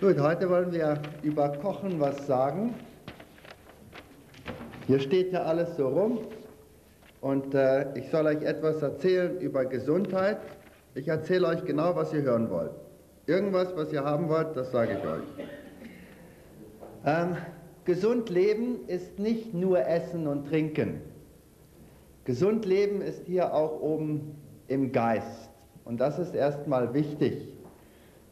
Gut, heute wollen wir über Kochen was sagen. Hier steht ja alles so rum und äh, ich soll euch etwas erzählen über Gesundheit. Ich erzähle euch genau, was ihr hören wollt. Irgendwas, was ihr haben wollt, das sage ich euch. Ähm, gesund leben ist nicht nur Essen und Trinken. Gesund leben ist hier auch oben im Geist. Und das ist erstmal wichtig.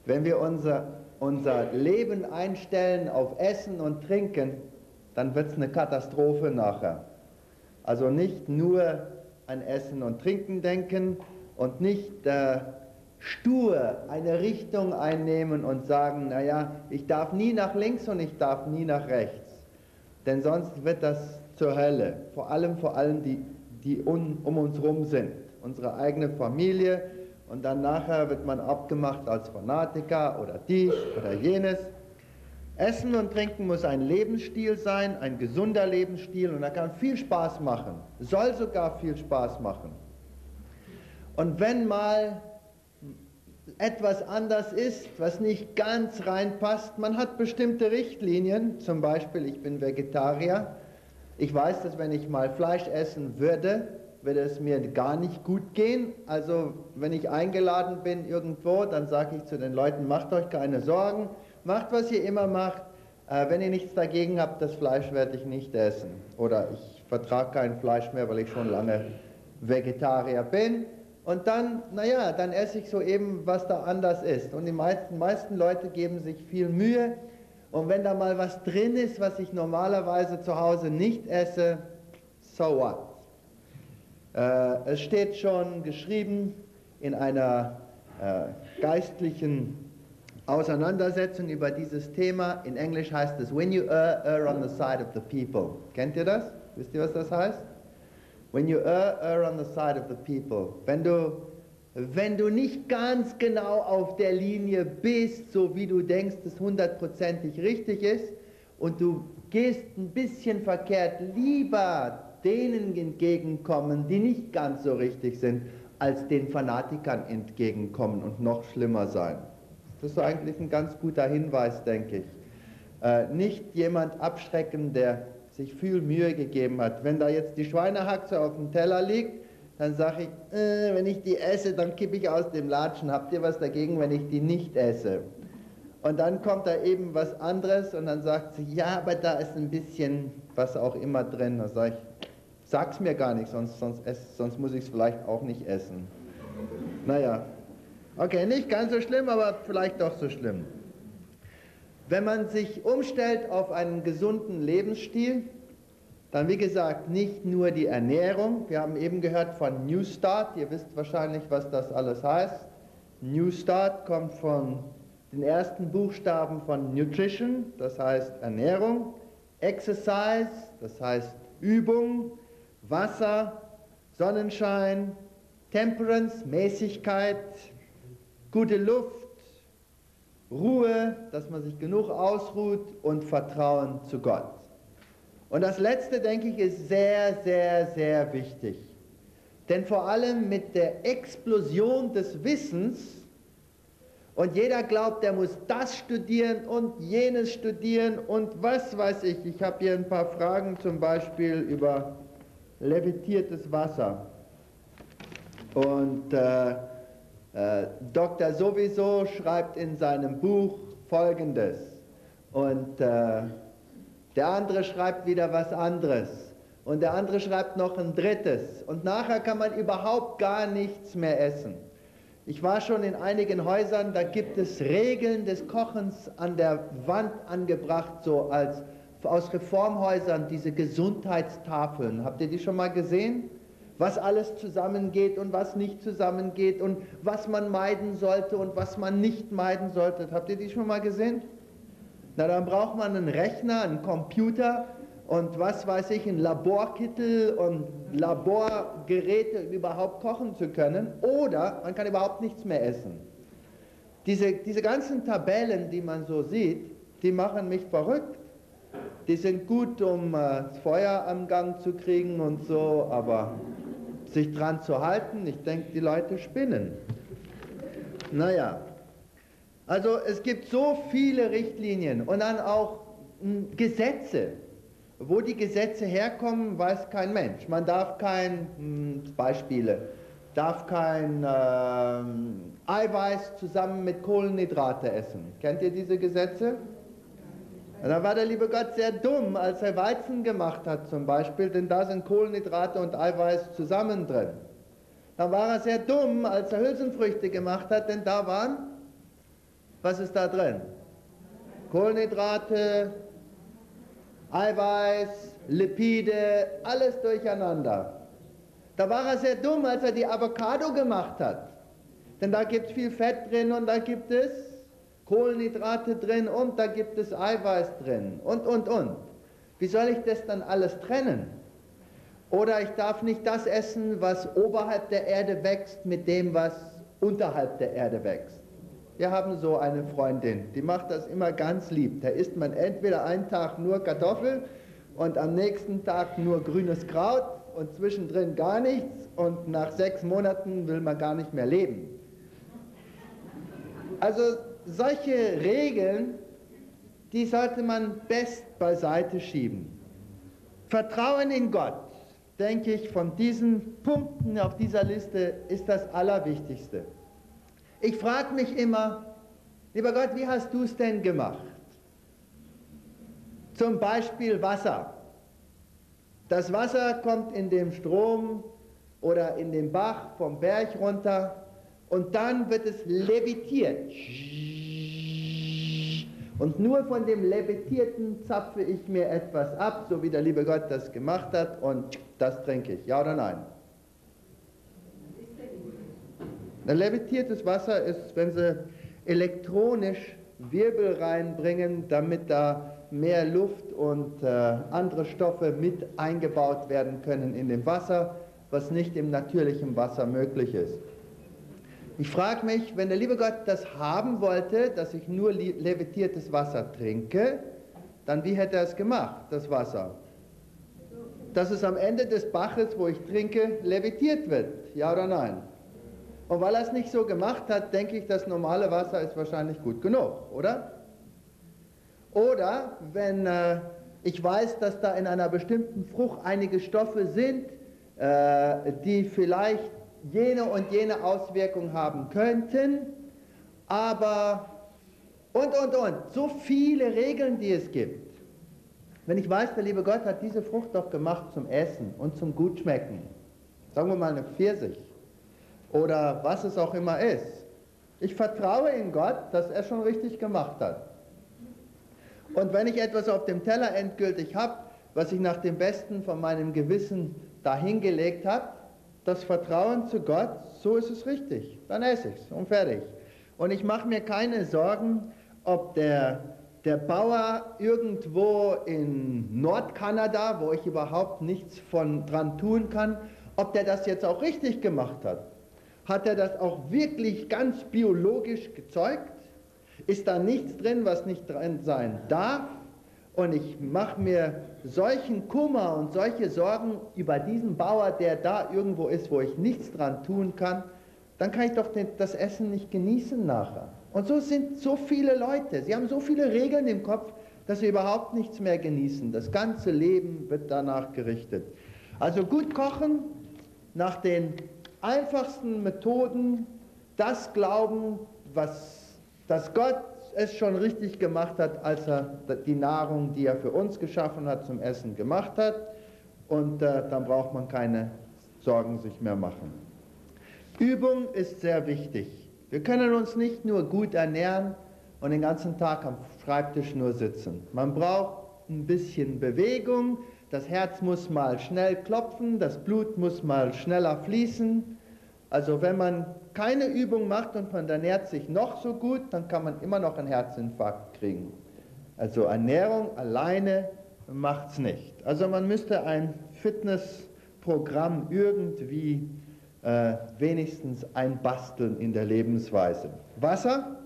Wenn wir unser, unser Leben einstellen auf Essen und Trinken, dann wird es eine Katastrophe nachher. Also nicht nur an Essen und Trinken denken und nicht äh, stur eine Richtung einnehmen und sagen, naja, ich darf nie nach links und ich darf nie nach rechts. Denn sonst wird das zur Hölle. Vor allem, vor allem die, die un, um uns rum sind. Unsere eigene Familie und dann nachher wird man abgemacht als Fanatiker oder dies oder jenes. Essen und Trinken muss ein Lebensstil sein, ein gesunder Lebensstil und er kann viel Spaß machen, soll sogar viel Spaß machen. Und wenn mal etwas anders ist, was nicht ganz reinpasst, man hat bestimmte Richtlinien, zum Beispiel ich bin Vegetarier, ich weiß, dass wenn ich mal Fleisch essen würde, würde es mir gar nicht gut gehen. Also wenn ich eingeladen bin irgendwo, dann sage ich zu den Leuten, macht euch keine Sorgen, macht, was ihr immer macht. Äh, wenn ihr nichts dagegen habt, das Fleisch werde ich nicht essen. Oder ich vertrage kein Fleisch mehr, weil ich schon lange Vegetarier bin. Und dann, naja, dann esse ich so eben, was da anders ist. Und die meisten, meisten Leute geben sich viel Mühe. Und wenn da mal was drin ist, was ich normalerweise zu Hause nicht esse, so what? Äh, es steht schon geschrieben in einer äh, geistlichen Auseinandersetzung über dieses Thema. In Englisch heißt es, when you err, err on the side of the people. Kennt ihr das? Wisst ihr, was das heißt? When you err, err on the side of the people. Wenn du, wenn du nicht ganz genau auf der Linie bist, so wie du denkst, es hundertprozentig richtig ist, und du gehst ein bisschen verkehrt, lieber denen entgegenkommen, die nicht ganz so richtig sind, als den Fanatikern entgegenkommen und noch schlimmer sein. Das ist eigentlich ein ganz guter Hinweis, denke ich. Äh, nicht jemand abschrecken, der sich viel Mühe gegeben hat. Wenn da jetzt die Schweinehaxe auf dem Teller liegt, dann sage ich, äh, wenn ich die esse, dann kippe ich aus dem Latschen. Habt ihr was dagegen, wenn ich die nicht esse? Und dann kommt da eben was anderes und dann sagt sie, ja, aber da ist ein bisschen was auch immer drin. Dann sage ich, sag's mir gar nicht, sonst, sonst, sonst muss ich es vielleicht auch nicht essen. Naja, Okay, nicht ganz so schlimm, aber vielleicht doch so schlimm. Wenn man sich umstellt auf einen gesunden Lebensstil, dann wie gesagt nicht nur die Ernährung. Wir haben eben gehört von New Start. Ihr wisst wahrscheinlich, was das alles heißt. New Start kommt von den ersten Buchstaben von Nutrition, das heißt Ernährung, Exercise, das heißt Übung, Wasser, Sonnenschein, Temperance, Mäßigkeit, gute Luft, Ruhe, dass man sich genug ausruht und Vertrauen zu Gott. Und das Letzte, denke ich, ist sehr, sehr, sehr wichtig. Denn vor allem mit der Explosion des Wissens und jeder glaubt, er muss das studieren und jenes studieren und was weiß ich. Ich habe hier ein paar Fragen zum Beispiel über levitiertes Wasser. Und äh, äh, Dr. Sowieso schreibt in seinem Buch Folgendes und äh, der andere schreibt wieder was anderes und der andere schreibt noch ein drittes und nachher kann man überhaupt gar nichts mehr essen. Ich war schon in einigen Häusern, da gibt es Regeln des Kochens an der Wand angebracht, so als aus Reformhäusern, diese Gesundheitstafeln. Habt ihr die schon mal gesehen? was alles zusammengeht und was nicht zusammengeht und was man meiden sollte und was man nicht meiden sollte. Habt ihr die schon mal gesehen? Na, dann braucht man einen Rechner, einen Computer und was weiß ich, einen Laborkittel und Laborgeräte, um überhaupt kochen zu können. Oder man kann überhaupt nichts mehr essen. Diese, diese ganzen Tabellen, die man so sieht, die machen mich verrückt. Die sind gut, um äh, das Feuer am Gang zu kriegen und so, aber sich dran zu halten. Ich denke, die Leute spinnen. Naja, Also es gibt so viele Richtlinien und dann auch hm, Gesetze. Wo die Gesetze herkommen, weiß kein Mensch. Man darf kein, hm, Beispiele, darf kein äh, Eiweiß zusammen mit Kohlenhydrate essen. Kennt ihr diese Gesetze? Da war der liebe Gott sehr dumm, als er Weizen gemacht hat zum Beispiel, denn da sind Kohlenhydrate und Eiweiß zusammen drin. Dann war er sehr dumm, als er Hülsenfrüchte gemacht hat, denn da waren, was ist da drin? Kohlenhydrate, Eiweiß, Lipide, alles durcheinander. Da war er sehr dumm, als er die Avocado gemacht hat. Denn da gibt es viel Fett drin und da gibt es Kohlenhydrate drin und da gibt es Eiweiß drin und, und, und. Wie soll ich das dann alles trennen? Oder ich darf nicht das essen, was oberhalb der Erde wächst, mit dem, was unterhalb der Erde wächst. Wir haben so eine Freundin, die macht das immer ganz lieb. Da isst man entweder einen Tag nur Kartoffel und am nächsten Tag nur grünes Kraut und zwischendrin gar nichts und nach sechs Monaten will man gar nicht mehr leben. Also solche Regeln, die sollte man best beiseite schieben. Vertrauen in Gott, denke ich, von diesen Punkten auf dieser Liste ist das Allerwichtigste. Ich frage mich immer, lieber Gott, wie hast du es denn gemacht? Zum Beispiel Wasser. Das Wasser kommt in dem Strom oder in den Bach vom Berg runter und dann wird es levitiert. Und nur von dem Levitierten zapfe ich mir etwas ab, so wie der liebe Gott das gemacht hat, und das trinke ich. Ja oder nein? Ein levitiertes Wasser ist, wenn sie elektronisch Wirbel reinbringen, damit da mehr Luft und äh, andere Stoffe mit eingebaut werden können in dem Wasser, was nicht im natürlichen Wasser möglich ist. Ich frage mich, wenn der liebe Gott das haben wollte, dass ich nur levitiertes Wasser trinke, dann wie hätte er es gemacht, das Wasser? Dass es am Ende des Baches, wo ich trinke, levitiert wird, ja oder nein? Und weil er es nicht so gemacht hat, denke ich, das normale Wasser ist wahrscheinlich gut genug, oder? Oder wenn äh, ich weiß, dass da in einer bestimmten Frucht einige Stoffe sind, äh, die vielleicht jene und jene Auswirkung haben könnten, aber und, und, und, so viele Regeln, die es gibt. Wenn ich weiß, der liebe Gott hat diese Frucht doch gemacht zum Essen und zum Gutschmecken, sagen wir mal eine Pfirsich, oder was es auch immer ist. Ich vertraue in Gott, dass er schon richtig gemacht hat. Und wenn ich etwas auf dem Teller endgültig habe, was ich nach dem Besten von meinem Gewissen dahingelegt habe, das Vertrauen zu Gott, so ist es richtig, dann esse ich es und fertig. Und ich mache mir keine Sorgen, ob der, der Bauer irgendwo in Nordkanada, wo ich überhaupt nichts von dran tun kann, ob der das jetzt auch richtig gemacht hat. Hat er das auch wirklich ganz biologisch gezeugt? Ist da nichts drin, was nicht drin sein darf? Und ich mache mir solchen Kummer und solche Sorgen über diesen Bauer, der da irgendwo ist, wo ich nichts dran tun kann, dann kann ich doch das Essen nicht genießen nachher. Und so sind so viele Leute, sie haben so viele Regeln im Kopf, dass sie überhaupt nichts mehr genießen. Das ganze Leben wird danach gerichtet. Also gut kochen, nach den einfachsten Methoden das glauben, was, dass Gott es schon richtig gemacht hat, als er die Nahrung, die er für uns geschaffen hat, zum Essen gemacht hat. Und äh, dann braucht man keine Sorgen sich mehr machen. Übung ist sehr wichtig. Wir können uns nicht nur gut ernähren und den ganzen Tag am Schreibtisch nur sitzen. Man braucht ein bisschen Bewegung, das Herz muss mal schnell klopfen, das Blut muss mal schneller fließen. Also wenn man keine Übung macht und man ernährt sich noch so gut, dann kann man immer noch einen Herzinfarkt kriegen. Also Ernährung alleine macht es nicht. Also man müsste ein Fitnessprogramm irgendwie äh, wenigstens einbasteln in der Lebensweise. Wasser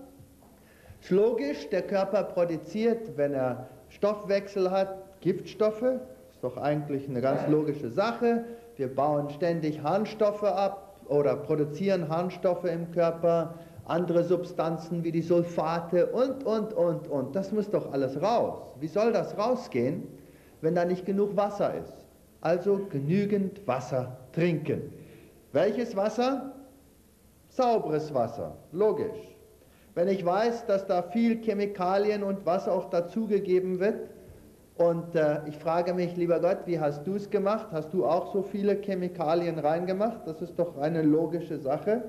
ist logisch, der Körper produziert, wenn er Stoffwechsel hat, Giftstoffe. Ist doch eigentlich eine ganz logische Sache. Wir bauen ständig Harnstoffe ab oder produzieren Harnstoffe im Körper. andere Substanzen wie die Sulfate und, und, und, und. Das muss doch alles raus. Wie soll das rausgehen, wenn da nicht genug Wasser ist? Also genügend Wasser trinken. Welches Wasser? Sauberes Wasser, logisch. Wenn ich weiß, dass da viel Chemikalien und was auch dazugegeben wird, und äh, ich frage mich, lieber Gott, wie hast du es gemacht? Hast du auch so viele Chemikalien reingemacht? Das ist doch eine logische Sache.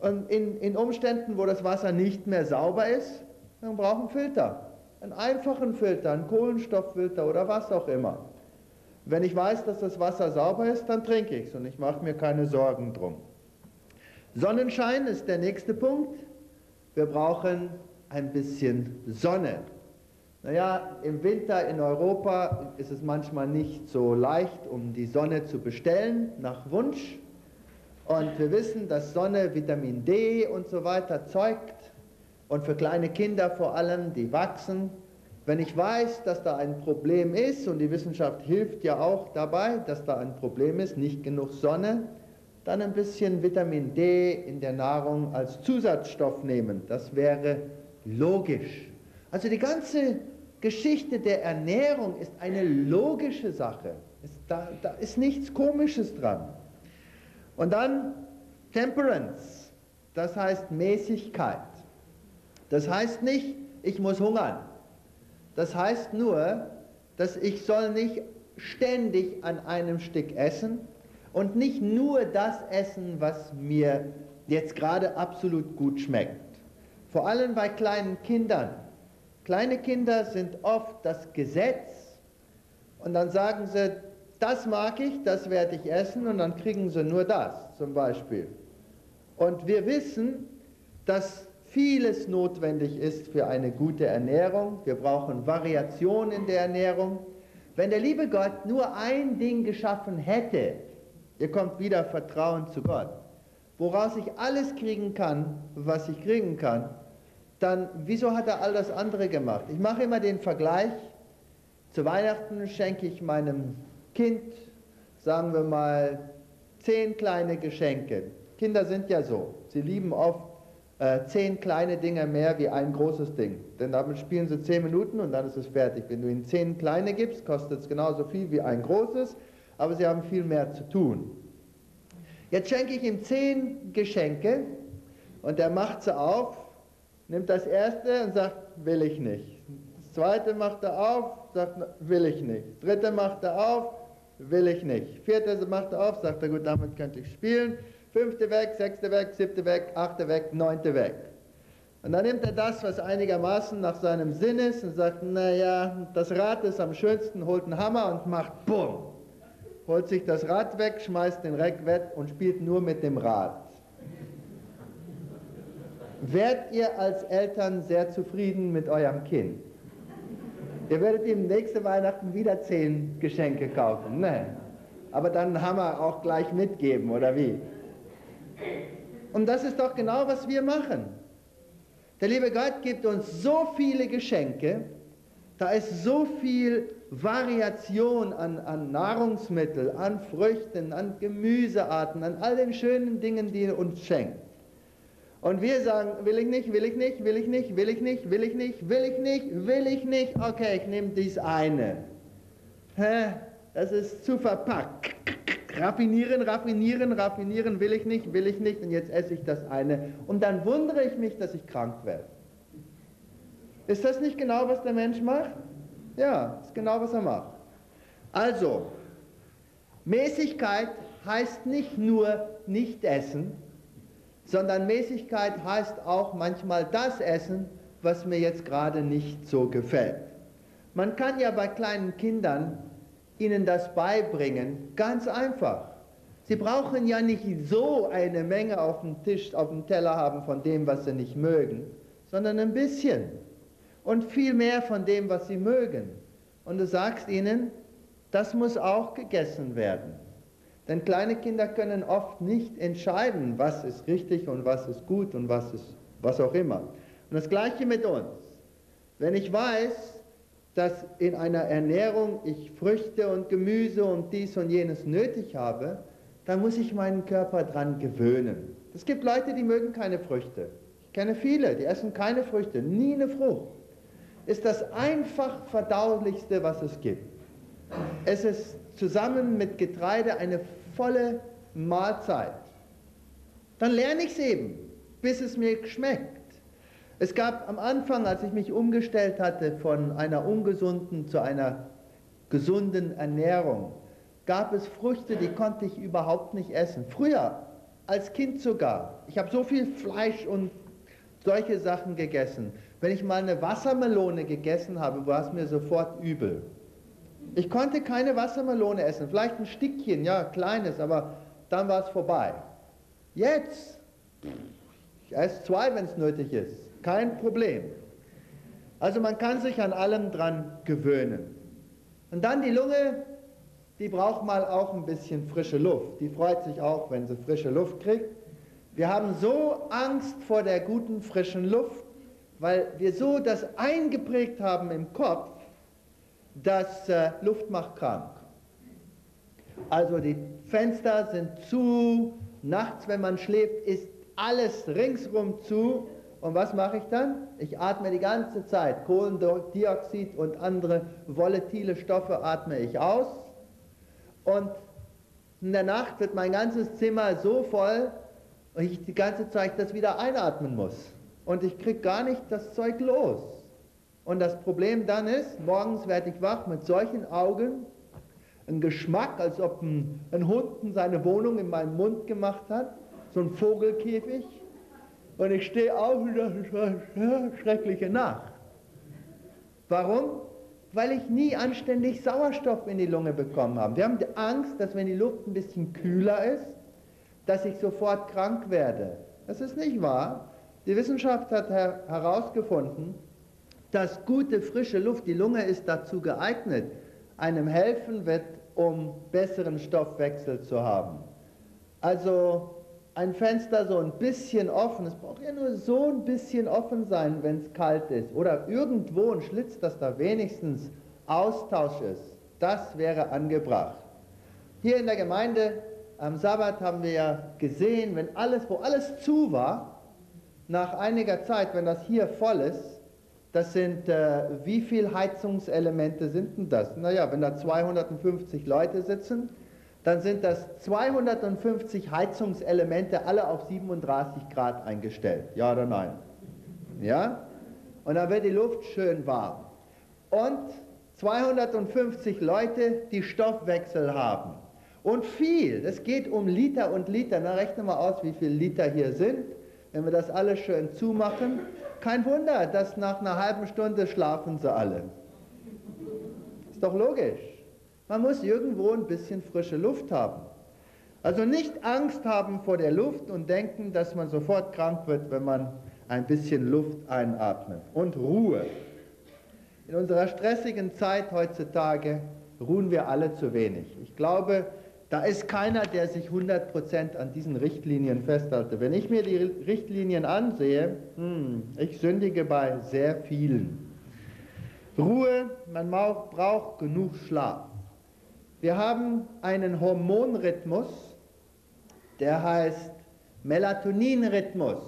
Und in, in Umständen, wo das Wasser nicht mehr sauber ist, dann braucht einen Filter. Einen einfachen Filter, einen Kohlenstofffilter oder was auch immer. Wenn ich weiß, dass das Wasser sauber ist, dann trinke ich es und ich mache mir keine Sorgen drum. Sonnenschein ist der nächste Punkt. Wir brauchen ein bisschen Sonne. Naja, im Winter in Europa ist es manchmal nicht so leicht, um die Sonne zu bestellen nach Wunsch. Und wir wissen, dass Sonne Vitamin D und so weiter zeugt. Und für kleine Kinder vor allem, die wachsen. Wenn ich weiß, dass da ein Problem ist, und die Wissenschaft hilft ja auch dabei, dass da ein Problem ist, nicht genug Sonne, dann ein bisschen Vitamin D in der Nahrung als Zusatzstoff nehmen. Das wäre logisch. Also die ganze Geschichte der Ernährung ist eine logische Sache. Da, da ist nichts Komisches dran. Und dann Temperance, das heißt Mäßigkeit. Das heißt nicht, ich muss hungern. Das heißt nur, dass ich soll nicht ständig an einem Stück essen und nicht nur das essen, was mir jetzt gerade absolut gut schmeckt. Vor allem bei kleinen Kindern. Kleine Kinder sind oft das Gesetz und dann sagen sie, das mag ich, das werde ich essen und dann kriegen sie nur das zum Beispiel. Und wir wissen, dass vieles notwendig ist für eine gute Ernährung. Wir brauchen Variation in der Ernährung. Wenn der liebe Gott nur ein Ding geschaffen hätte, ihr kommt wieder Vertrauen zu Gott, woraus ich alles kriegen kann, was ich kriegen kann, dann wieso hat er all das andere gemacht? Ich mache immer den Vergleich. Zu Weihnachten schenke ich meinem Kind, sagen wir mal, zehn kleine Geschenke. Kinder sind ja so. Sie lieben oft äh, zehn kleine Dinge mehr wie ein großes Ding. Denn damit spielen sie zehn Minuten und dann ist es fertig. Wenn du ihnen zehn kleine gibst, kostet es genauso viel wie ein großes, aber sie haben viel mehr zu tun. Jetzt schenke ich ihm zehn Geschenke und er macht sie auf, nimmt das erste und sagt, will ich nicht. Das zweite macht er auf, sagt, will ich nicht. Das dritte macht er auf, will ich nicht. Vierte macht er auf, sagt er, gut, damit könnte ich spielen. Fünfte weg, sechste weg, siebte weg, achte weg, neunte weg. Und dann nimmt er das, was einigermaßen nach seinem Sinn ist und sagt, naja, das Rad ist am schönsten, holt einen Hammer und macht Bumm. Holt sich das Rad weg, schmeißt den Reck weg und spielt nur mit dem Rad. Werdet ihr als Eltern sehr zufrieden mit eurem Kind? Ihr werdet ihm nächste Weihnachten wieder zehn Geschenke kaufen. Ne? Aber dann Hammer auch gleich mitgeben, oder wie? Und das ist doch genau, was wir machen. Der liebe Gott gibt uns so viele Geschenke, da ist so viel Variation an, an Nahrungsmitteln, an Früchten, an Gemüsearten, an all den schönen Dingen, die er uns schenkt. Und wir sagen, will ich nicht, will ich nicht, will ich nicht, will ich nicht, will ich nicht, will ich nicht, will ich nicht. Okay, ich nehme dies eine. Hä? Das ist zu verpackt. Raffinieren, raffinieren, raffinieren will ich nicht, will ich nicht und jetzt esse ich das eine. Und dann wundere ich mich, dass ich krank werde. Ist das nicht genau, was der Mensch macht? Ja, ist genau, was er macht. Also, Mäßigkeit heißt nicht nur nicht essen, sondern Mäßigkeit heißt auch manchmal das Essen, was mir jetzt gerade nicht so gefällt. Man kann ja bei kleinen Kindern ihnen das beibringen, ganz einfach. Sie brauchen ja nicht so eine Menge auf dem Tisch, auf dem Teller haben von dem, was sie nicht mögen, sondern ein bisschen und viel mehr von dem, was sie mögen. Und du sagst ihnen, das muss auch gegessen werden. Denn kleine Kinder können oft nicht entscheiden, was ist richtig und was ist gut und was ist was auch immer. Und das gleiche mit uns. Wenn ich weiß, dass in einer Ernährung ich Früchte und Gemüse und dies und jenes nötig habe, dann muss ich meinen Körper daran gewöhnen. Es gibt Leute, die mögen keine Früchte. Ich kenne viele, die essen keine Früchte, nie eine Frucht. Ist das einfach verdaulichste, was es gibt. Es ist zusammen mit Getreide eine volle Mahlzeit. Dann lerne ich es eben, bis es mir schmeckt. Es gab am Anfang, als ich mich umgestellt hatte von einer ungesunden zu einer gesunden Ernährung, gab es Früchte, die konnte ich überhaupt nicht essen. Früher, als Kind sogar. Ich habe so viel Fleisch und solche Sachen gegessen. Wenn ich mal eine Wassermelone gegessen habe, war es mir sofort übel. Ich konnte keine Wassermelone essen, vielleicht ein Stückchen, ja, kleines, aber dann war es vorbei. Jetzt, ich esse zwei, wenn es nötig ist, kein Problem. Also man kann sich an allem dran gewöhnen. Und dann die Lunge, die braucht mal auch ein bisschen frische Luft. Die freut sich auch, wenn sie frische Luft kriegt. Wir haben so Angst vor der guten frischen Luft, weil wir so das eingeprägt haben im Kopf, dass äh, Luft macht krank. Also die Fenster sind zu, nachts, wenn man schläft, ist alles ringsrum zu. Und was mache ich dann? Ich atme die ganze Zeit Kohlendioxid und andere volatile Stoffe atme ich aus. Und in der Nacht wird mein ganzes Zimmer so voll, und ich die ganze Zeit das wieder einatmen muss. Und ich kriege gar nicht das Zeug los. Und das Problem dann ist, morgens werde ich wach mit solchen Augen, ein Geschmack, als ob ein, ein Hund seine Wohnung in meinem Mund gemacht hat, so ein Vogelkäfig. Und ich stehe auf und dachte, schreckliche Nacht. Warum? Weil ich nie anständig Sauerstoff in die Lunge bekommen habe. Wir haben die Angst, dass wenn die Luft ein bisschen kühler ist, dass ich sofort krank werde. Das ist nicht wahr. Die Wissenschaft hat her herausgefunden, dass gute frische Luft, die Lunge ist dazu geeignet, einem helfen wird, um besseren Stoffwechsel zu haben. Also ein Fenster so ein bisschen offen, es braucht ja nur so ein bisschen offen sein, wenn es kalt ist. Oder irgendwo ein Schlitz, dass da wenigstens Austausch ist. Das wäre angebracht. Hier in der Gemeinde am Sabbat haben wir ja gesehen, wenn alles, wo alles zu war, nach einiger Zeit, wenn das hier voll ist, das sind, äh, wie viele Heizungselemente sind denn das? Naja, wenn da 250 Leute sitzen, dann sind das 250 Heizungselemente alle auf 37 Grad eingestellt. Ja oder nein? Ja? Und dann wird die Luft schön warm. Und 250 Leute, die Stoffwechsel haben. Und viel, es geht um Liter und Liter. Na, rechne mal aus, wie viele Liter hier sind. Wenn wir das alles schön zumachen, kein Wunder, dass nach einer halben Stunde schlafen sie alle. Ist doch logisch. Man muss irgendwo ein bisschen frische Luft haben. Also nicht Angst haben vor der Luft und denken, dass man sofort krank wird, wenn man ein bisschen Luft einatmet. Und Ruhe. In unserer stressigen Zeit heutzutage ruhen wir alle zu wenig. Ich glaube, da ist keiner, der sich 100% an diesen Richtlinien festhalte. Wenn ich mir die Richtlinien ansehe, hm, ich sündige bei sehr vielen. Ruhe, man braucht genug Schlaf. Wir haben einen Hormonrhythmus, der heißt Melatoninrhythmus.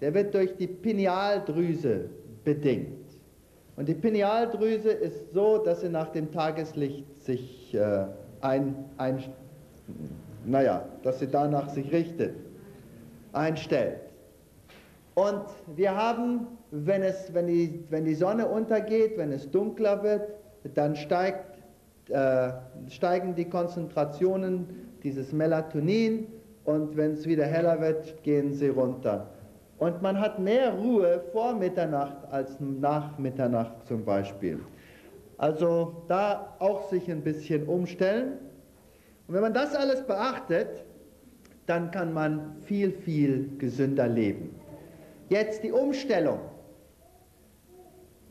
Der wird durch die Pinealdrüse bedingt. Und die Pinealdrüse ist so, dass sie nach dem Tageslicht sich äh, ein, ein naja, dass sie danach sich richtet, einstellt. Und wir haben, wenn, es, wenn, die, wenn die Sonne untergeht, wenn es dunkler wird, dann steigt, äh, steigen die Konzentrationen dieses Melatonin und wenn es wieder heller wird, gehen sie runter. Und man hat mehr Ruhe vor Mitternacht als nach Mitternacht zum Beispiel. Also da auch sich ein bisschen umstellen. Und wenn man das alles beachtet, dann kann man viel, viel gesünder leben. Jetzt die Umstellung.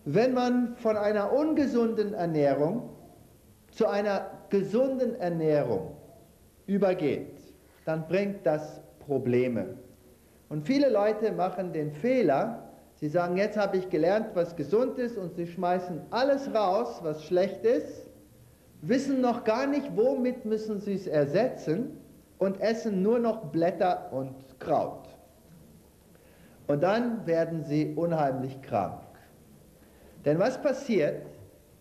Wenn man von einer ungesunden Ernährung zu einer gesunden Ernährung übergeht, dann bringt das Probleme. Und viele Leute machen den Fehler, Sie sagen, jetzt habe ich gelernt, was gesund ist und sie schmeißen alles raus, was schlecht ist, wissen noch gar nicht, womit müssen sie es ersetzen und essen nur noch Blätter und Kraut. Und dann werden sie unheimlich krank. Denn was passiert,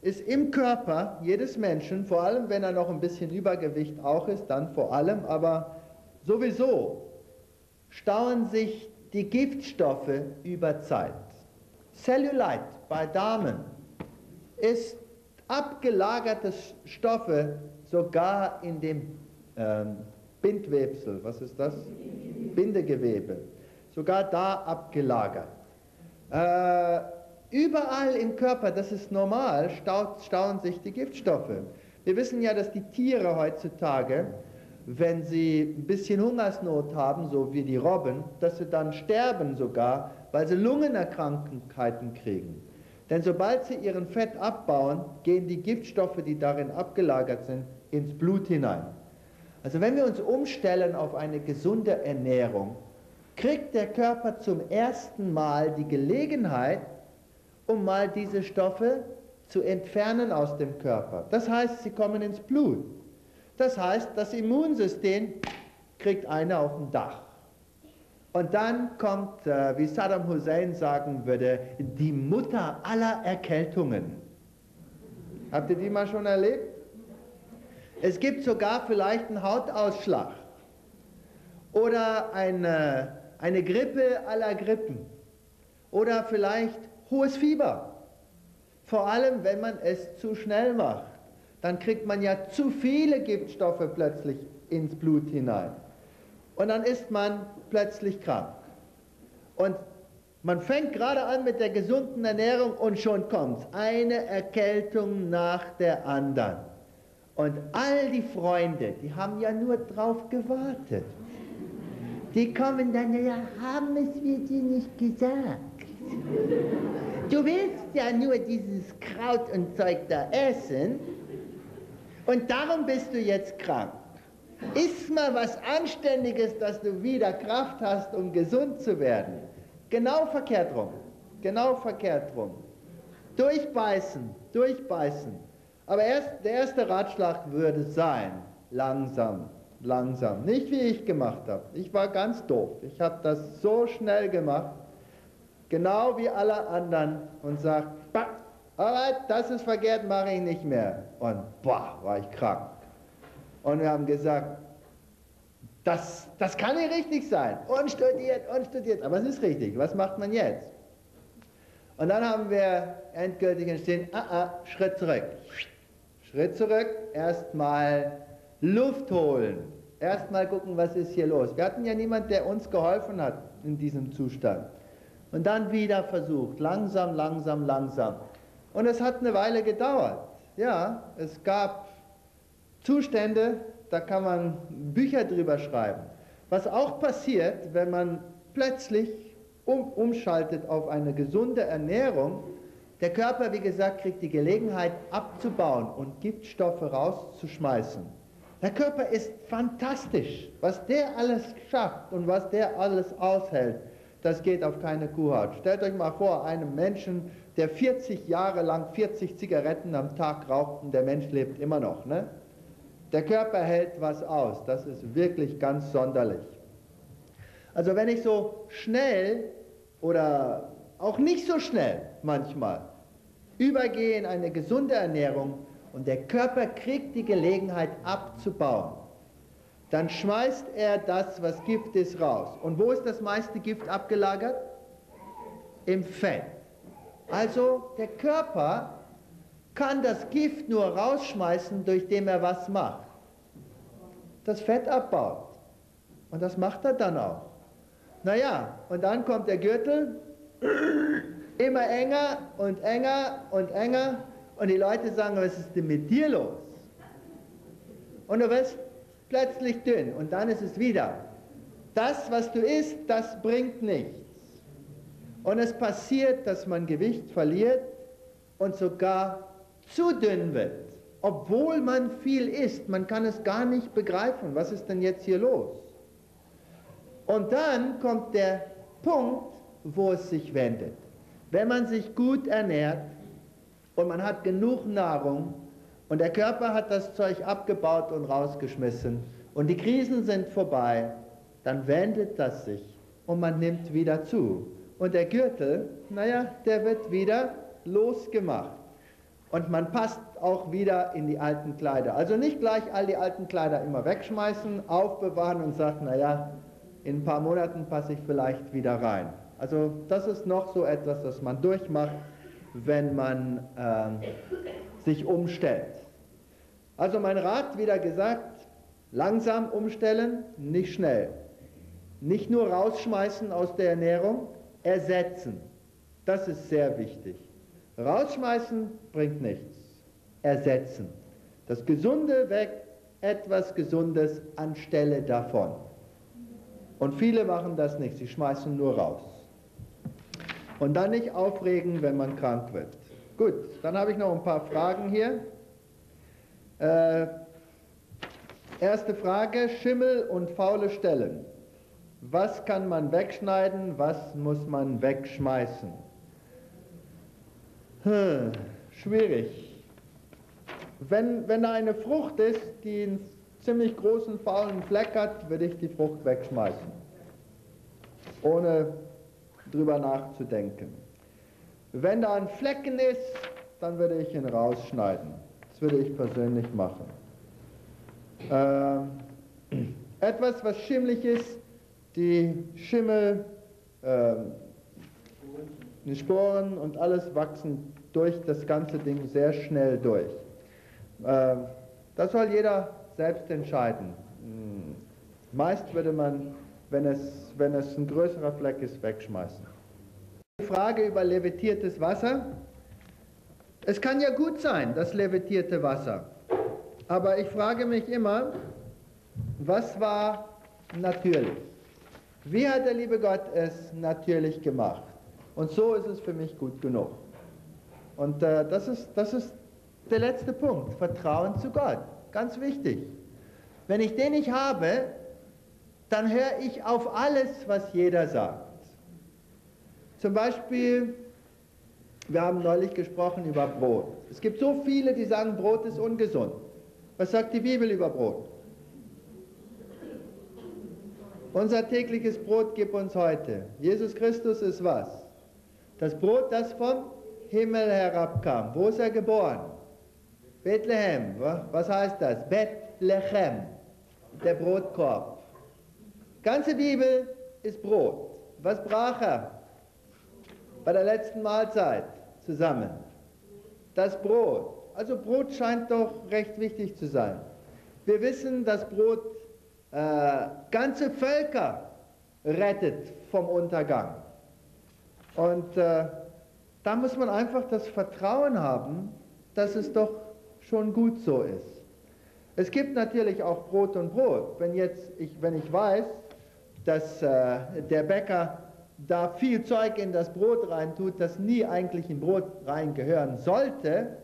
ist im Körper jedes Menschen, vor allem wenn er noch ein bisschen Übergewicht auch ist, dann vor allem, aber sowieso, stauen sich die Giftstoffe über Zeit. Cellulite bei Damen ist abgelagerte Stoffe sogar in dem ähm, Bindwebsel, was ist das? Bindegewebe, sogar da abgelagert. Äh, überall im Körper, das ist normal, stauen sich die Giftstoffe. Wir wissen ja, dass die Tiere heutzutage, wenn sie ein bisschen Hungersnot haben, so wie die Robben, dass sie dann sterben sogar, weil sie Lungenerkrankheiten kriegen. Denn sobald sie ihren Fett abbauen, gehen die Giftstoffe, die darin abgelagert sind, ins Blut hinein. Also wenn wir uns umstellen auf eine gesunde Ernährung, kriegt der Körper zum ersten Mal die Gelegenheit, um mal diese Stoffe zu entfernen aus dem Körper. Das heißt, sie kommen ins Blut. Das heißt, das Immunsystem kriegt eine auf dem Dach. Und dann kommt, äh, wie Saddam Hussein sagen würde, die Mutter aller Erkältungen. Habt ihr die mal schon erlebt? Es gibt sogar vielleicht einen Hautausschlag oder eine, eine Grippe aller Grippen oder vielleicht hohes Fieber. Vor allem, wenn man es zu schnell macht. Dann kriegt man ja zu viele Giftstoffe plötzlich ins Blut hinein. Und dann ist man plötzlich krank. Und man fängt gerade an mit der gesunden Ernährung und schon kommt Eine Erkältung nach der anderen. Und all die Freunde, die haben ja nur drauf gewartet. Die kommen dann, ja, haben es wir dir nicht gesagt. Du willst ja nur dieses Kraut und Zeug da essen und darum bist du jetzt krank. Iss mal was Anständiges, dass du wieder Kraft hast, um gesund zu werden. Genau verkehrt rum. Genau verkehrt rum. Durchbeißen, durchbeißen. Aber erst, der erste Ratschlag würde sein, langsam, langsam. Nicht wie ich gemacht habe. Ich war ganz doof. Ich habe das so schnell gemacht, genau wie alle anderen und sagt, alright, das ist verkehrt, mache ich nicht mehr. Und boah, war ich krank. Und wir haben gesagt, das, das kann nicht richtig sein. Unstudiert, unstudiert. Aber es ist richtig. Was macht man jetzt? Und dann haben wir endgültig entschieden, ah, ah, Schritt zurück. Schritt zurück, erstmal Luft holen. Erstmal gucken, was ist hier los. Wir hatten ja niemand, der uns geholfen hat in diesem Zustand. Und dann wieder versucht, langsam, langsam, langsam. Und es hat eine Weile gedauert. Ja, es gab Zustände, da kann man Bücher drüber schreiben. Was auch passiert, wenn man plötzlich um, umschaltet auf eine gesunde Ernährung, der Körper, wie gesagt, kriegt die Gelegenheit abzubauen und Giftstoffe rauszuschmeißen. Der Körper ist fantastisch. Was der alles schafft und was der alles aushält, das geht auf keine Kuhhaut. Stellt euch mal vor, einem Menschen, der 40 Jahre lang 40 Zigaretten am Tag raucht und der Mensch lebt immer noch. Ne? Der Körper hält was aus. Das ist wirklich ganz sonderlich. Also wenn ich so schnell oder auch nicht so schnell manchmal übergehe in eine gesunde Ernährung und der Körper kriegt die Gelegenheit abzubauen, dann schmeißt er das, was Gift ist, raus. Und wo ist das meiste Gift abgelagert? Im Fett. Also der Körper kann das Gift nur rausschmeißen, durch dem er was macht. Das Fett abbaut. Und das macht er dann auch. Naja, und dann kommt der Gürtel, immer enger und enger und enger. Und die Leute sagen, was ist denn mit dir los? Und du wirst plötzlich dünn und dann ist es wieder. Das, was du isst, das bringt nichts. Und es passiert, dass man Gewicht verliert und sogar zu dünn wird, obwohl man viel isst. Man kann es gar nicht begreifen, was ist denn jetzt hier los? Und dann kommt der Punkt, wo es sich wendet. Wenn man sich gut ernährt und man hat genug Nahrung und der Körper hat das Zeug abgebaut und rausgeschmissen und die Krisen sind vorbei, dann wendet das sich und man nimmt wieder zu. Und der Gürtel, naja, der wird wieder losgemacht. Und man passt auch wieder in die alten Kleider. Also nicht gleich all die alten Kleider immer wegschmeißen, aufbewahren und sagen, naja, in ein paar Monaten passe ich vielleicht wieder rein. Also das ist noch so etwas, das man durchmacht, wenn man äh, sich umstellt. Also mein Rat, wieder gesagt, langsam umstellen, nicht schnell. Nicht nur rausschmeißen aus der Ernährung, ersetzen. Das ist sehr wichtig. Rausschmeißen bringt nichts. Ersetzen. Das Gesunde weg, etwas Gesundes anstelle davon. Und viele machen das nicht, sie schmeißen nur raus. Und dann nicht aufregen, wenn man krank wird. Gut, dann habe ich noch ein paar Fragen hier. Äh, erste Frage, Schimmel und faule Stellen. Was kann man wegschneiden, was muss man wegschmeißen? Hm, schwierig. Wenn, wenn da eine Frucht ist, die einen ziemlich großen faulen Fleck hat, würde ich die Frucht wegschmeißen. Ohne drüber nachzudenken. Wenn da ein Flecken ist, dann würde ich ihn rausschneiden. Das würde ich persönlich machen. Äh, etwas, was schimmlig ist, die Schimmel, äh, die Sporen und alles wachsen durch das ganze Ding sehr schnell durch. Äh, das soll jeder selbst entscheiden. Hm. Meist würde man, wenn es, wenn es ein größerer Fleck ist, wegschmeißen. Die Frage über levitiertes Wasser. Es kann ja gut sein, das levitierte Wasser. Aber ich frage mich immer, was war natürlich? Wie hat der liebe Gott es natürlich gemacht? Und so ist es für mich gut genug. Und äh, das, ist, das ist der letzte Punkt, Vertrauen zu Gott. Ganz wichtig. Wenn ich den nicht habe, dann höre ich auf alles, was jeder sagt. Zum Beispiel, wir haben neulich gesprochen über Brot. Es gibt so viele, die sagen, Brot ist ungesund. Was sagt die Bibel über Brot? Unser tägliches Brot gib uns heute. Jesus Christus ist was? Das Brot, das vom Himmel herabkam. Wo ist er geboren? Bethlehem. Was heißt das? Bethlehem. Der Brotkorb. Ganze Bibel ist Brot. Was brach er bei der letzten Mahlzeit zusammen? Das Brot. Also Brot scheint doch recht wichtig zu sein. Wir wissen, dass Brot äh, ganze Völker rettet vom Untergang. Und äh, da muss man einfach das Vertrauen haben, dass es doch schon gut so ist. Es gibt natürlich auch Brot und Brot. Wenn, jetzt ich, wenn ich weiß, dass äh, der Bäcker da viel Zeug in das Brot reintut, das nie eigentlich in Brot reingehören sollte,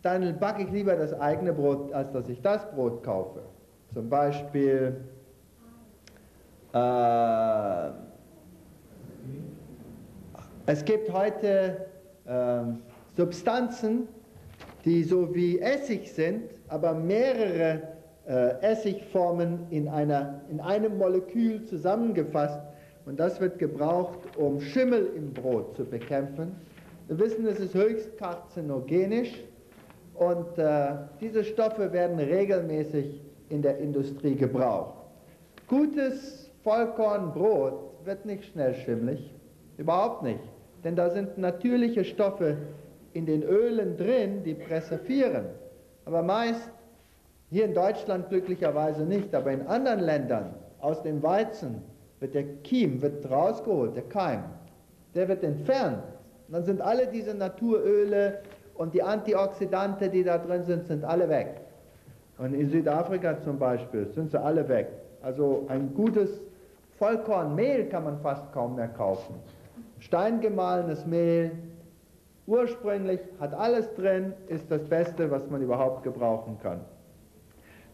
dann backe ich lieber das eigene Brot, als dass ich das Brot kaufe. Zum Beispiel äh, es gibt heute äh, Substanzen, die so wie Essig sind, aber mehrere äh, Essigformen in, einer, in einem Molekül zusammengefasst. Und das wird gebraucht, um Schimmel im Brot zu bekämpfen. Wir wissen, es ist höchst karzinogenisch und äh, diese Stoffe werden regelmäßig in der Industrie gebraucht. Gutes Vollkornbrot wird nicht schnell schimmlig, überhaupt nicht, denn da sind natürliche Stoffe in den Ölen drin, die preservieren. Aber meist, hier in Deutschland glücklicherweise nicht, aber in anderen Ländern, aus dem Weizen wird der Kiem wird rausgeholt, der Keim, der wird entfernt. Dann sind alle diese Naturöle und die Antioxidante, die da drin sind, sind alle weg. Und in Südafrika zum Beispiel sind sie alle weg. Also ein gutes Vollkornmehl kann man fast kaum mehr kaufen. Steingemahlenes Mehl, ursprünglich, hat alles drin, ist das Beste, was man überhaupt gebrauchen kann.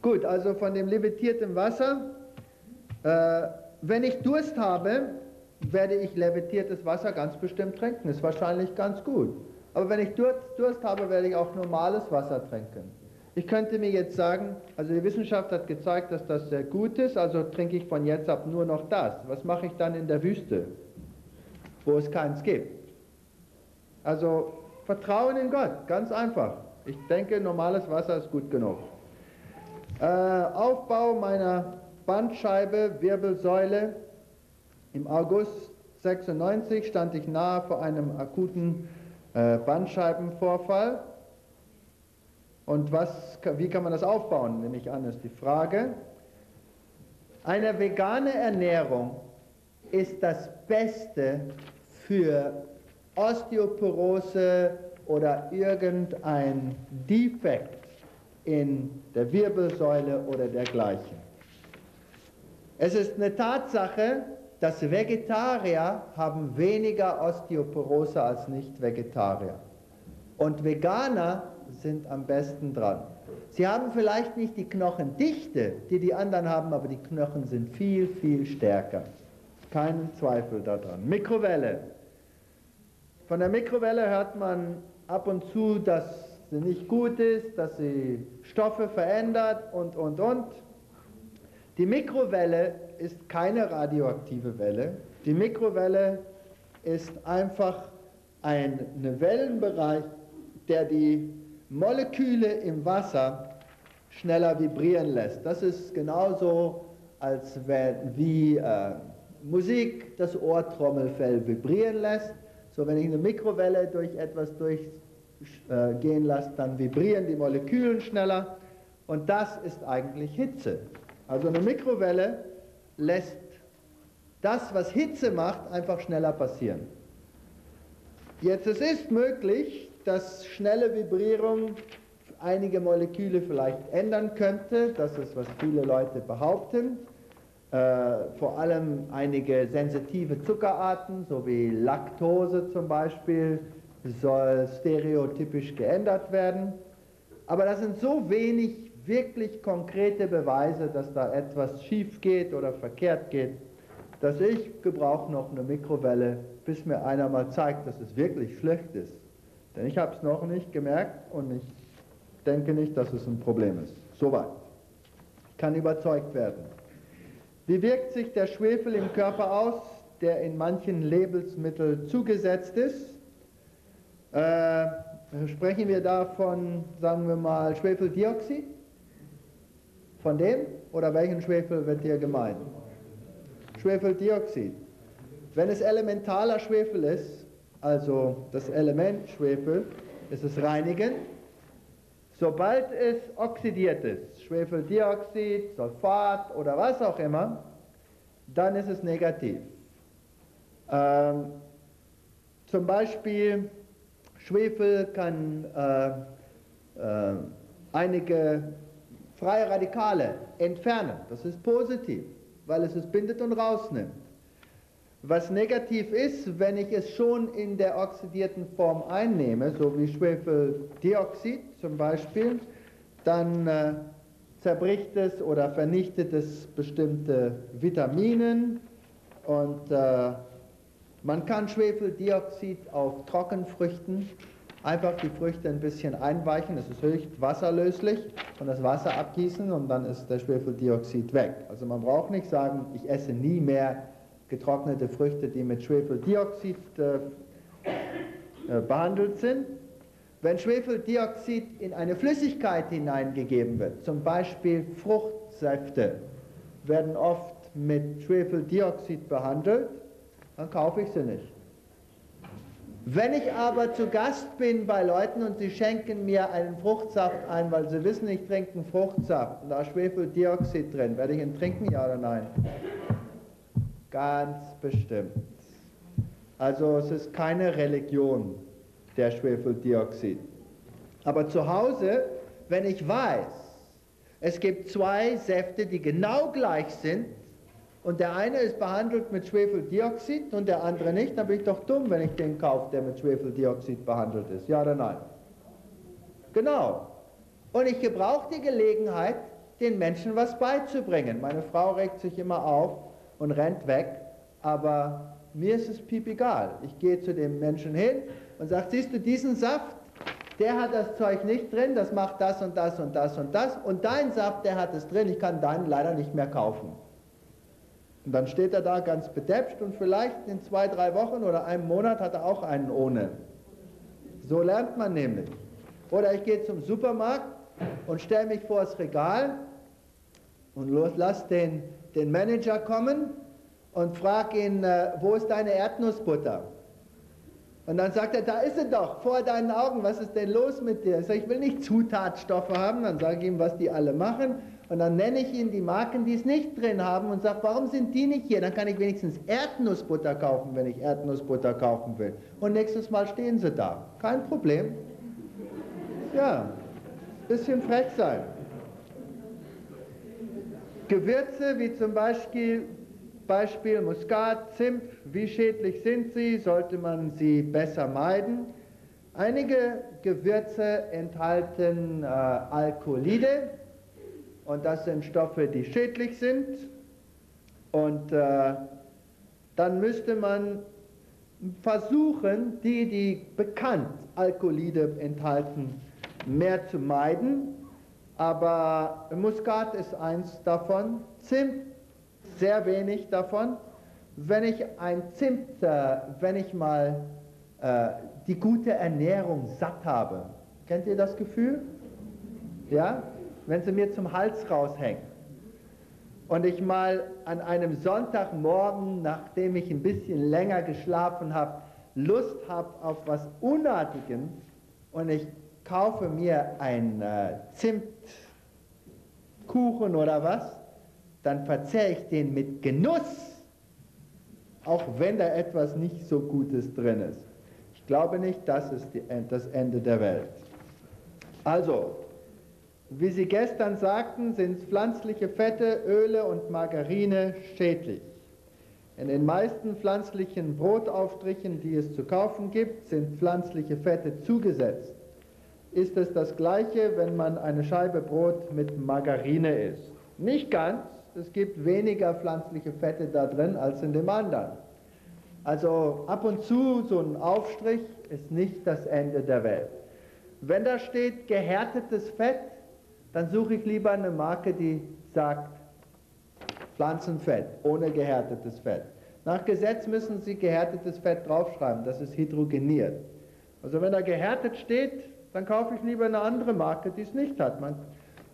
Gut, also von dem levitierten Wasser. Äh, wenn ich Durst habe, werde ich levitiertes Wasser ganz bestimmt trinken. Ist wahrscheinlich ganz gut. Aber wenn ich Durst, Durst habe, werde ich auch normales Wasser trinken. Ich könnte mir jetzt sagen, also die Wissenschaft hat gezeigt, dass das sehr gut ist, also trinke ich von jetzt ab nur noch das. Was mache ich dann in der Wüste, wo es keins gibt? Also Vertrauen in Gott, ganz einfach. Ich denke, normales Wasser ist gut genug. Äh, Aufbau meiner Bandscheibe, Wirbelsäule. Im August 96 stand ich nahe vor einem akuten äh, Bandscheibenvorfall. Und was, wie kann man das aufbauen, nehme ich an, ist die Frage. Eine vegane Ernährung ist das Beste für Osteoporose oder irgendein Defekt in der Wirbelsäule oder dergleichen. Es ist eine Tatsache, dass Vegetarier haben weniger Osteoporose als Nicht-Vegetarier. Und Veganer sind am besten dran. Sie haben vielleicht nicht die Knochendichte, die die anderen haben, aber die Knochen sind viel, viel stärker. Keinen Zweifel daran. Mikrowelle. Von der Mikrowelle hört man ab und zu, dass sie nicht gut ist, dass sie Stoffe verändert und, und, und. Die Mikrowelle ist keine radioaktive Welle. Die Mikrowelle ist einfach ein Wellenbereich, der die Moleküle im Wasser schneller vibrieren lässt. Das ist genauso, als wenn, wie äh, Musik das Ohrtrommelfell vibrieren lässt. So, wenn ich eine Mikrowelle durch etwas durchgehen äh, lasse, dann vibrieren die Moleküle schneller und das ist eigentlich Hitze. Also eine Mikrowelle lässt das, was Hitze macht, einfach schneller passieren. Jetzt, es ist möglich, dass schnelle Vibrierung einige Moleküle vielleicht ändern könnte. Das ist, was viele Leute behaupten. Äh, vor allem einige sensitive Zuckerarten, so wie Laktose zum Beispiel, soll stereotypisch geändert werden. Aber das sind so wenig wirklich konkrete Beweise, dass da etwas schief geht oder verkehrt geht, dass ich gebrauche noch eine Mikrowelle, bis mir einer mal zeigt, dass es wirklich schlecht ist. Denn ich habe es noch nicht gemerkt und ich denke nicht, dass es ein Problem ist. Soweit. Ich kann überzeugt werden. Wie wirkt sich der Schwefel im Körper aus, der in manchen Lebensmitteln zugesetzt ist? Äh, sprechen wir da von, sagen wir mal, Schwefeldioxid? Von dem? Oder welchen Schwefel wird hier gemeint? Schwefeldioxid. Wenn es elementaler Schwefel ist, also das Element Schwefel, ist es reinigend. Sobald es oxidiert ist, Schwefeldioxid, Sulfat oder was auch immer, dann ist es negativ. Ähm, zum Beispiel Schwefel kann äh, äh, einige freie Radikale entfernen. Das ist positiv, weil es es bindet und rausnimmt. Was negativ ist, wenn ich es schon in der oxidierten Form einnehme, so wie Schwefeldioxid zum Beispiel, dann äh, zerbricht es oder vernichtet es bestimmte Vitaminen und äh, man kann Schwefeldioxid auf Trockenfrüchten einfach die Früchte ein bisschen einweichen, es ist höchst wasserlöslich und das Wasser abgießen und dann ist der Schwefeldioxid weg. Also man braucht nicht sagen, ich esse nie mehr getrocknete Früchte, die mit Schwefeldioxid äh, äh, behandelt sind. Wenn Schwefeldioxid in eine Flüssigkeit hineingegeben wird, zum Beispiel Fruchtsäfte, werden oft mit Schwefeldioxid behandelt, dann kaufe ich sie nicht. Wenn ich aber zu Gast bin bei Leuten und sie schenken mir einen Fruchtsaft ein, weil sie wissen, ich trinke einen Fruchtsaft und da ist Schwefeldioxid drin, werde ich ihn trinken, ja oder nein? Ganz bestimmt. Also es ist keine Religion, der Schwefeldioxid. Aber zu Hause, wenn ich weiß, es gibt zwei Säfte, die genau gleich sind, und der eine ist behandelt mit Schwefeldioxid und der andere nicht, dann bin ich doch dumm, wenn ich den kaufe, der mit Schwefeldioxid behandelt ist. Ja oder nein? Genau. Und ich gebrauche die Gelegenheit, den Menschen was beizubringen. Meine Frau regt sich immer auf, und rennt weg, aber mir ist es piep egal. Ich gehe zu dem Menschen hin und sage, siehst du diesen Saft? der hat das Zeug nicht drin, das macht das und das und das und das und dein Saft, der hat es drin, ich kann deinen leider nicht mehr kaufen. Und dann steht er da ganz bedäppt und vielleicht in zwei, drei Wochen oder einem Monat hat er auch einen ohne. So lernt man nämlich. Oder ich gehe zum Supermarkt und stelle mich vor das Regal und lasse den, den Manager kommen und frage ihn, äh, wo ist deine Erdnussbutter? Und dann sagt er, da ist sie doch, vor deinen Augen, was ist denn los mit dir? Ich sage, ich will nicht Zutatstoffe haben, dann sage ich ihm, was die alle machen. Und dann nenne ich ihm die Marken, die es nicht drin haben und sage, warum sind die nicht hier? Dann kann ich wenigstens Erdnussbutter kaufen, wenn ich Erdnussbutter kaufen will. Und nächstes Mal stehen sie da. Kein Problem. Ja, bisschen frech sein. Gewürze wie zum Beispiel Beispiel Muskat, Zimt, wie schädlich sind sie, sollte man sie besser meiden. Einige Gewürze enthalten äh, Alkoholide und das sind Stoffe, die schädlich sind. Und äh, dann müsste man versuchen, die, die bekannt Alkoholide enthalten, mehr zu meiden. Aber Muskat ist eins davon. Zimt sehr wenig davon. Wenn ich ein Zimt, äh, wenn ich mal äh, die gute Ernährung satt habe, kennt ihr das Gefühl? Ja? Wenn sie mir zum Hals raushängt und ich mal an einem Sonntagmorgen, nachdem ich ein bisschen länger geschlafen habe, Lust habe auf was Unartigem und ich kaufe mir ein äh, Zimtkuchen oder was, dann verzehre ich den mit Genuss, auch wenn da etwas nicht so Gutes drin ist. Ich glaube nicht, das ist die, das Ende der Welt. Also, wie Sie gestern sagten, sind pflanzliche Fette, Öle und Margarine schädlich. In den meisten pflanzlichen Brotaufstrichen, die es zu kaufen gibt, sind pflanzliche Fette zugesetzt. Ist es das gleiche, wenn man eine Scheibe Brot mit Margarine isst? Nicht ganz, es gibt weniger pflanzliche Fette da drin als in dem anderen. Also ab und zu so ein Aufstrich ist nicht das Ende der Welt. Wenn da steht gehärtetes Fett, dann suche ich lieber eine Marke, die sagt Pflanzenfett ohne gehärtetes Fett. Nach Gesetz müssen Sie gehärtetes Fett draufschreiben, das ist hydrogeniert. Also wenn da gehärtet steht, dann kaufe ich lieber eine andere Marke, die es nicht hat. Man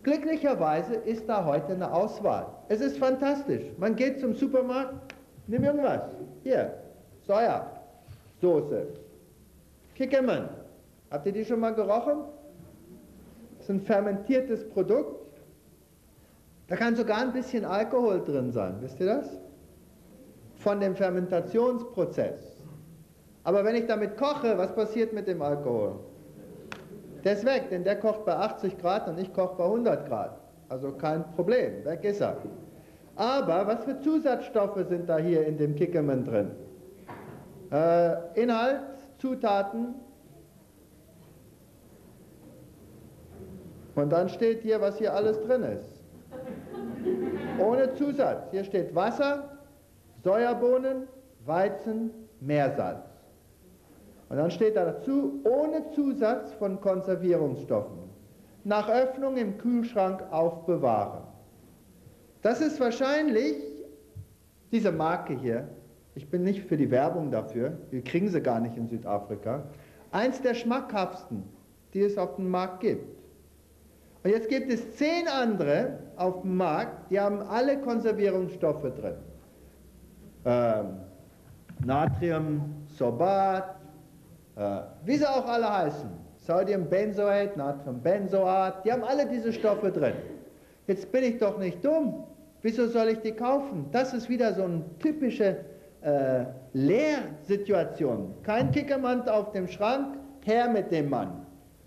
Glücklicherweise ist da heute eine Auswahl. Es ist fantastisch. Man geht zum Supermarkt, nimm irgendwas. Hier, Soja, Soße, Kickermann. Habt ihr die schon mal gerochen? Das ist ein fermentiertes Produkt. Da kann sogar ein bisschen Alkohol drin sein. Wisst ihr das? Von dem Fermentationsprozess. Aber wenn ich damit koche, was passiert mit dem Alkohol? Der ist weg, denn der kocht bei 80 Grad und ich koche bei 100 Grad. Also kein Problem, weg ist er. Aber was für Zusatzstoffe sind da hier in dem Kickerman drin? Äh, Inhalt, Zutaten. Und dann steht hier, was hier alles drin ist. Ohne Zusatz. Hier steht Wasser, Säuerbohnen, Weizen, Meersalz. Und dann steht da dazu, ohne Zusatz von Konservierungsstoffen. Nach Öffnung im Kühlschrank aufbewahren. Das ist wahrscheinlich diese Marke hier. Ich bin nicht für die Werbung dafür. Wir kriegen sie gar nicht in Südafrika. Eins der schmackhaftesten, die es auf dem Markt gibt. Und jetzt gibt es zehn andere auf dem Markt, die haben alle Konservierungsstoffe drin. Ähm, Natriumsorbat, wie sie auch alle heißen, Sodium Benzoat, Natrium Benzoat, die haben alle diese Stoffe drin. Jetzt bin ich doch nicht dumm. Wieso soll ich die kaufen? Das ist wieder so eine typische äh, Leersituation. Kein Kickermann auf dem Schrank, her mit dem Mann.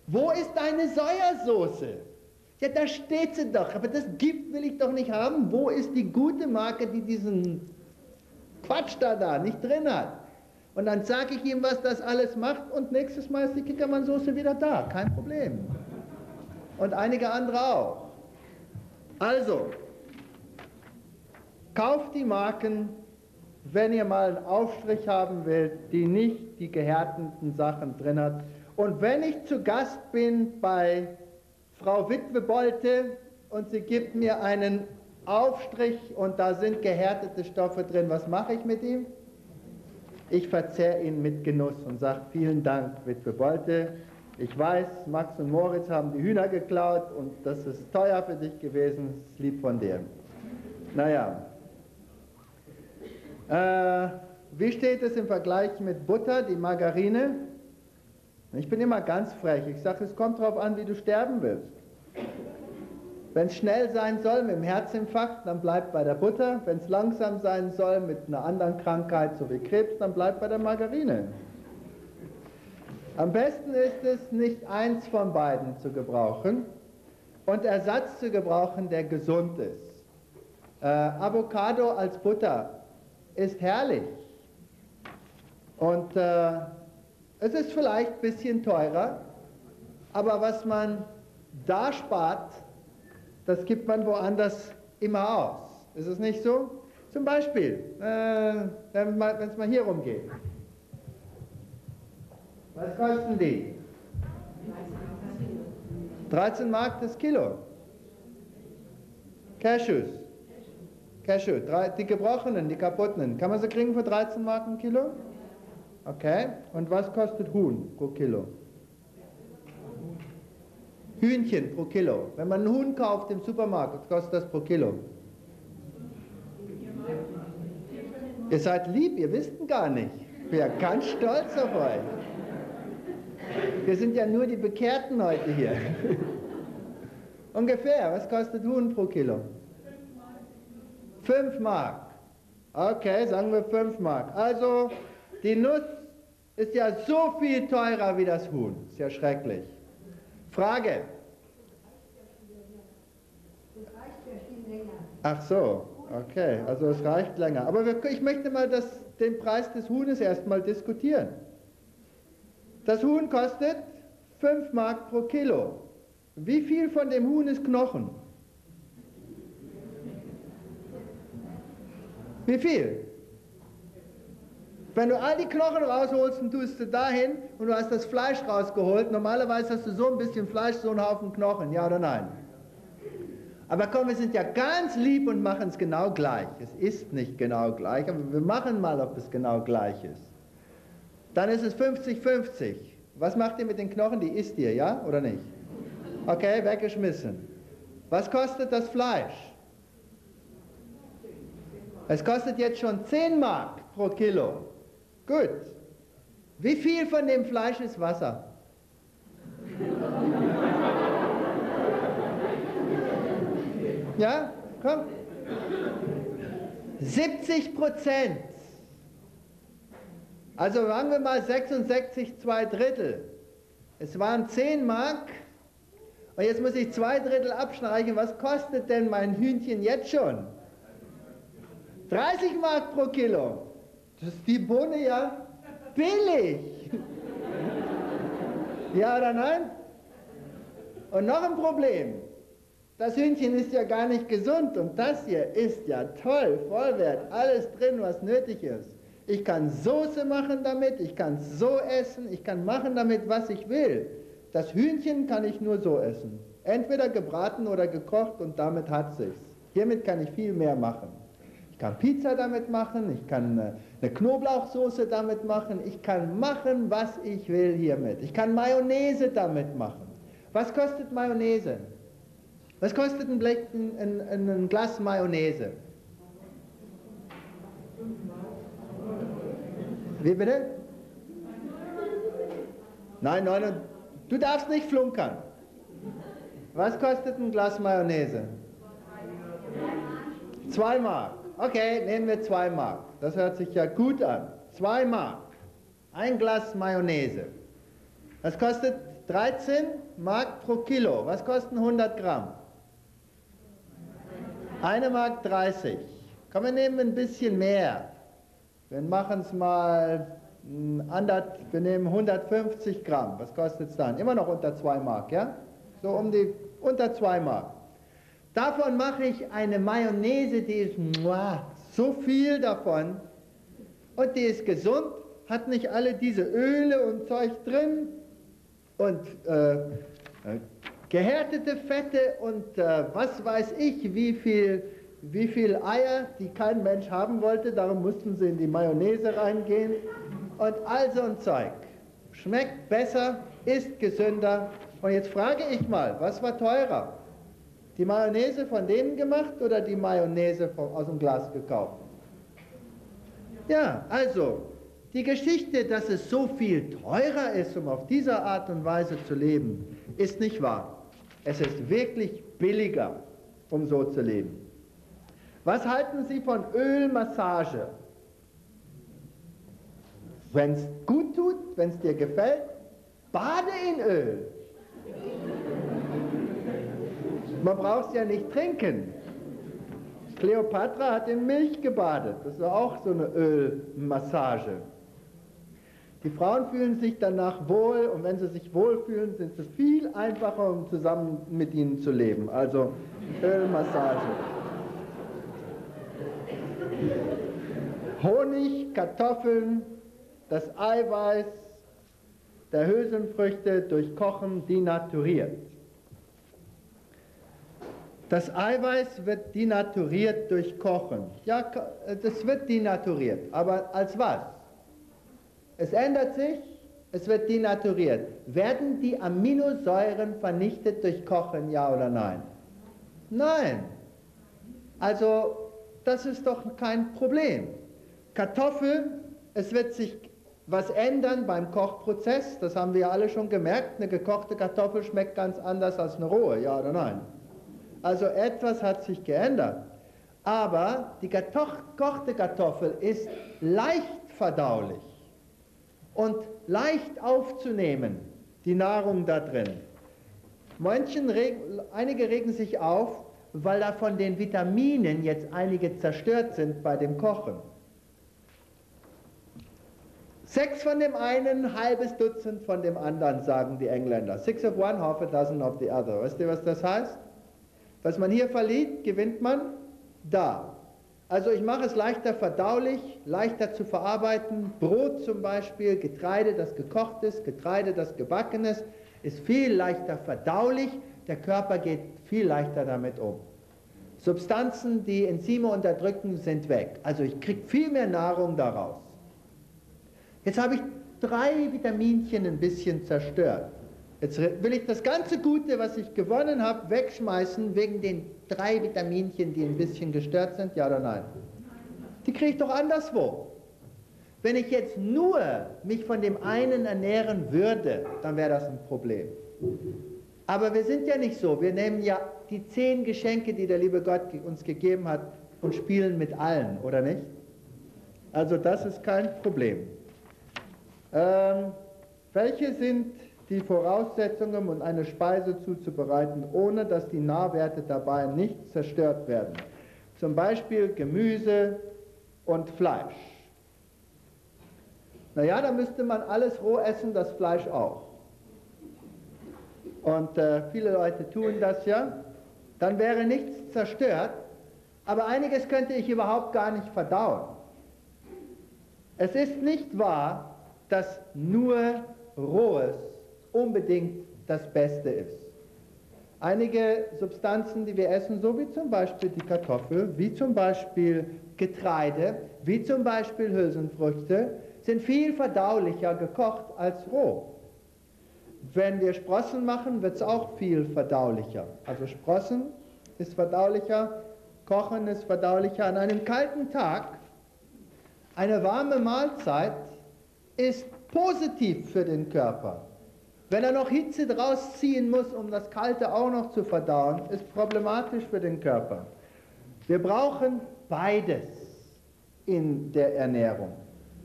Wo ist deine Sojasauce? Ja, da steht sie doch, aber das Gift will ich doch nicht haben. Wo ist die gute Marke, die diesen Quatsch da da nicht drin hat? Und dann sage ich ihm, was das alles macht und nächstes Mal ist die Kickermann-Soße wieder da. Kein Problem. Und einige andere auch. Also, kauft die Marken, wenn ihr mal einen Aufstrich haben wollt, die nicht die gehärteten Sachen drin hat Und wenn ich zu Gast bin bei Frau Witwe Bolte und sie gibt mir einen Aufstrich und da sind gehärtete Stoffe drin, was mache ich mit ihm? Ich verzehr ihn mit Genuss und sage vielen Dank, Witwe Bolte. Ich weiß, Max und Moritz haben die Hühner geklaut und das ist teuer für dich gewesen, das lieb von dir. Naja. Äh, wie steht es im Vergleich mit Butter, die Margarine? Ich bin immer ganz frech. Ich sage, es kommt darauf an, wie du sterben willst. Wenn es schnell sein soll mit dem Herzinfarkt, dann bleibt bei der Butter. Wenn es langsam sein soll mit einer anderen Krankheit, so wie Krebs, dann bleibt bei der Margarine. Am besten ist es, nicht eins von beiden zu gebrauchen und Ersatz zu gebrauchen, der gesund ist. Äh, Avocado als Butter ist herrlich. Und äh, es ist vielleicht ein bisschen teurer, aber was man da spart, das gibt man woanders immer aus. Ist es nicht so? Zum Beispiel, äh, wenn es mal hier rumgeht. Was kosten die? 13 Mark das Kilo. Cashews. Cashew, die gebrochenen, die kaputten. Kann man sie kriegen für 13 Mark ein Kilo? Okay. Und was kostet Huhn pro Kilo? Hühnchen pro Kilo. Wenn man ein Huhn kauft im Supermarkt, was kostet das pro Kilo? Ihr seid lieb, ihr wisst gar nicht. Ich bin ja ganz stolz auf euch. Wir sind ja nur die Bekehrten heute hier. Ungefähr, was kostet Huhn pro Kilo? 5 Mark. Okay, sagen wir 5 Mark. Also die Nuss ist ja so viel teurer wie das Huhn. Ist ja schrecklich. Frage. Ach so, okay, also es reicht länger. Aber ich möchte mal das, den Preis des Huhnes erstmal diskutieren. Das Huhn kostet 5 Mark pro Kilo. Wie viel von dem Huhn ist Knochen? Wie viel? Wenn du all die Knochen rausholst und tust du dahin und du hast das Fleisch rausgeholt, normalerweise hast du so ein bisschen Fleisch, so einen Haufen Knochen, ja oder nein? Aber komm, wir sind ja ganz lieb und machen es genau gleich. Es ist nicht genau gleich, aber wir machen mal, ob es genau gleich ist. Dann ist es 50-50. Was macht ihr mit den Knochen? Die isst ihr, ja oder nicht? Okay, weggeschmissen. Was kostet das Fleisch? Es kostet jetzt schon 10 Mark pro Kilo. Gut. Wie viel von dem Fleisch ist Wasser? Ja, komm. 70 Prozent. Also sagen wir mal 66, zwei Drittel. Es waren 10 Mark und jetzt muss ich zwei Drittel abstreichen. Was kostet denn mein Hühnchen jetzt schon? 30 Mark pro Kilo. Das ist die Bohne ja billig. ja oder nein? Und noch ein Problem. Das Hühnchen ist ja gar nicht gesund und das hier ist ja toll, Vollwert, alles drin, was nötig ist. Ich kann Soße machen damit, ich kann so essen, ich kann machen damit, was ich will. Das Hühnchen kann ich nur so essen. Entweder gebraten oder gekocht und damit hat sich's. Hiermit kann ich viel mehr machen. Ich kann Pizza damit machen, ich kann äh, eine Knoblauchsoße damit machen, ich kann machen, was ich will hiermit. Ich kann Mayonnaise damit machen. Was kostet Mayonnaise? Was kostet ein, Blech, ein, ein, ein Glas Mayonnaise? Wie bitte? Nein, nein, du darfst nicht flunkern. Was kostet ein Glas Mayonnaise? Zwei Mark. Okay, nehmen wir zwei Mark. Das hört sich ja gut an. Zwei Mark. Ein Glas Mayonnaise. Das kostet 13 Mark pro Kilo. Was kosten 100 Gramm? Eine Mark 30. Komm, wir nehmen ein bisschen mehr. Wir machen es mal, wir nehmen 150 Gramm. Was kostet es dann? Immer noch unter 2 Mark, ja? So um die, unter 2 Mark. Davon mache ich eine Mayonnaise, die ist muah, so viel davon. Und die ist gesund, hat nicht alle diese Öle und Zeug drin. und äh, äh, gehärtete Fette und äh, was weiß ich, wie viel, wie viel Eier, die kein Mensch haben wollte, darum mussten sie in die Mayonnaise reingehen und all so ein Zeug. Schmeckt besser, ist gesünder. Und jetzt frage ich mal, was war teurer? Die Mayonnaise von denen gemacht oder die Mayonnaise von, aus dem Glas gekauft? Ja, also, die Geschichte, dass es so viel teurer ist, um auf diese Art und Weise zu leben, ist nicht wahr. Es ist wirklich billiger, um so zu leben. Was halten Sie von Ölmassage? Wenn es gut tut, wenn es dir gefällt, bade in Öl. Man braucht es ja nicht trinken. Kleopatra hat in Milch gebadet. Das war auch so eine Ölmassage. Die Frauen fühlen sich danach wohl und wenn sie sich wohlfühlen, sind sie viel einfacher, um zusammen mit ihnen zu leben. Also Ölmassage. Honig, Kartoffeln, das Eiweiß der Hülsenfrüchte durch Kochen denaturiert. Das Eiweiß wird denaturiert durch Kochen. Ja, das wird denaturiert, aber als was? Es ändert sich, es wird denaturiert. Werden die Aminosäuren vernichtet durch Kochen, ja oder nein? Nein. Also, das ist doch kein Problem. Kartoffeln, es wird sich was ändern beim Kochprozess, das haben wir alle schon gemerkt. Eine gekochte Kartoffel schmeckt ganz anders als eine rohe, ja oder nein? Also etwas hat sich geändert. Aber die gekochte Kartoffel ist leicht verdaulich und leicht aufzunehmen, die Nahrung da drin. Manchen einige regen sich auf, weil da von den Vitaminen jetzt einige zerstört sind bei dem Kochen. Sechs von dem einen, halbes Dutzend von dem anderen, sagen die Engländer. Six of one, half a dozen of the other. Weißt ihr, was das heißt? Was man hier verliert, gewinnt man da. Also ich mache es leichter verdaulich, leichter zu verarbeiten. Brot zum Beispiel, Getreide, das gekocht ist, Getreide, das gebacken ist, ist viel leichter verdaulich. Der Körper geht viel leichter damit um. Substanzen, die Enzyme unterdrücken, sind weg. Also ich kriege viel mehr Nahrung daraus. Jetzt habe ich drei Vitaminchen ein bisschen zerstört. Jetzt will ich das ganze Gute, was ich gewonnen habe, wegschmeißen wegen den drei Vitaminchen, die ein bisschen gestört sind, ja oder nein? Die kriege ich doch anderswo. Wenn ich jetzt nur mich von dem einen ernähren würde, dann wäre das ein Problem. Aber wir sind ja nicht so. Wir nehmen ja die zehn Geschenke, die der liebe Gott uns gegeben hat, und spielen mit allen, oder nicht? Also das ist kein Problem. Ähm, welche sind die Voraussetzungen, um eine Speise zuzubereiten, ohne dass die Nährwerte dabei nicht zerstört werden? Zum Beispiel Gemüse und Fleisch. Naja, da müsste man alles roh essen, das Fleisch auch. Und äh, viele Leute tun das ja. Dann wäre nichts zerstört, aber einiges könnte ich überhaupt gar nicht verdauen. Es ist nicht wahr, dass nur rohes unbedingt das Beste ist. Einige Substanzen, die wir essen, so wie zum Beispiel die Kartoffel, wie zum Beispiel Getreide, wie zum Beispiel Hülsenfrüchte, sind viel verdaulicher gekocht als roh. Wenn wir Sprossen machen, wird es auch viel verdaulicher. Also Sprossen ist verdaulicher, Kochen ist verdaulicher. An einem kalten Tag eine warme Mahlzeit ist positiv für den Körper. Wenn er noch Hitze draus ziehen muss, um das Kalte auch noch zu verdauen, ist problematisch für den Körper. Wir brauchen beides in der Ernährung.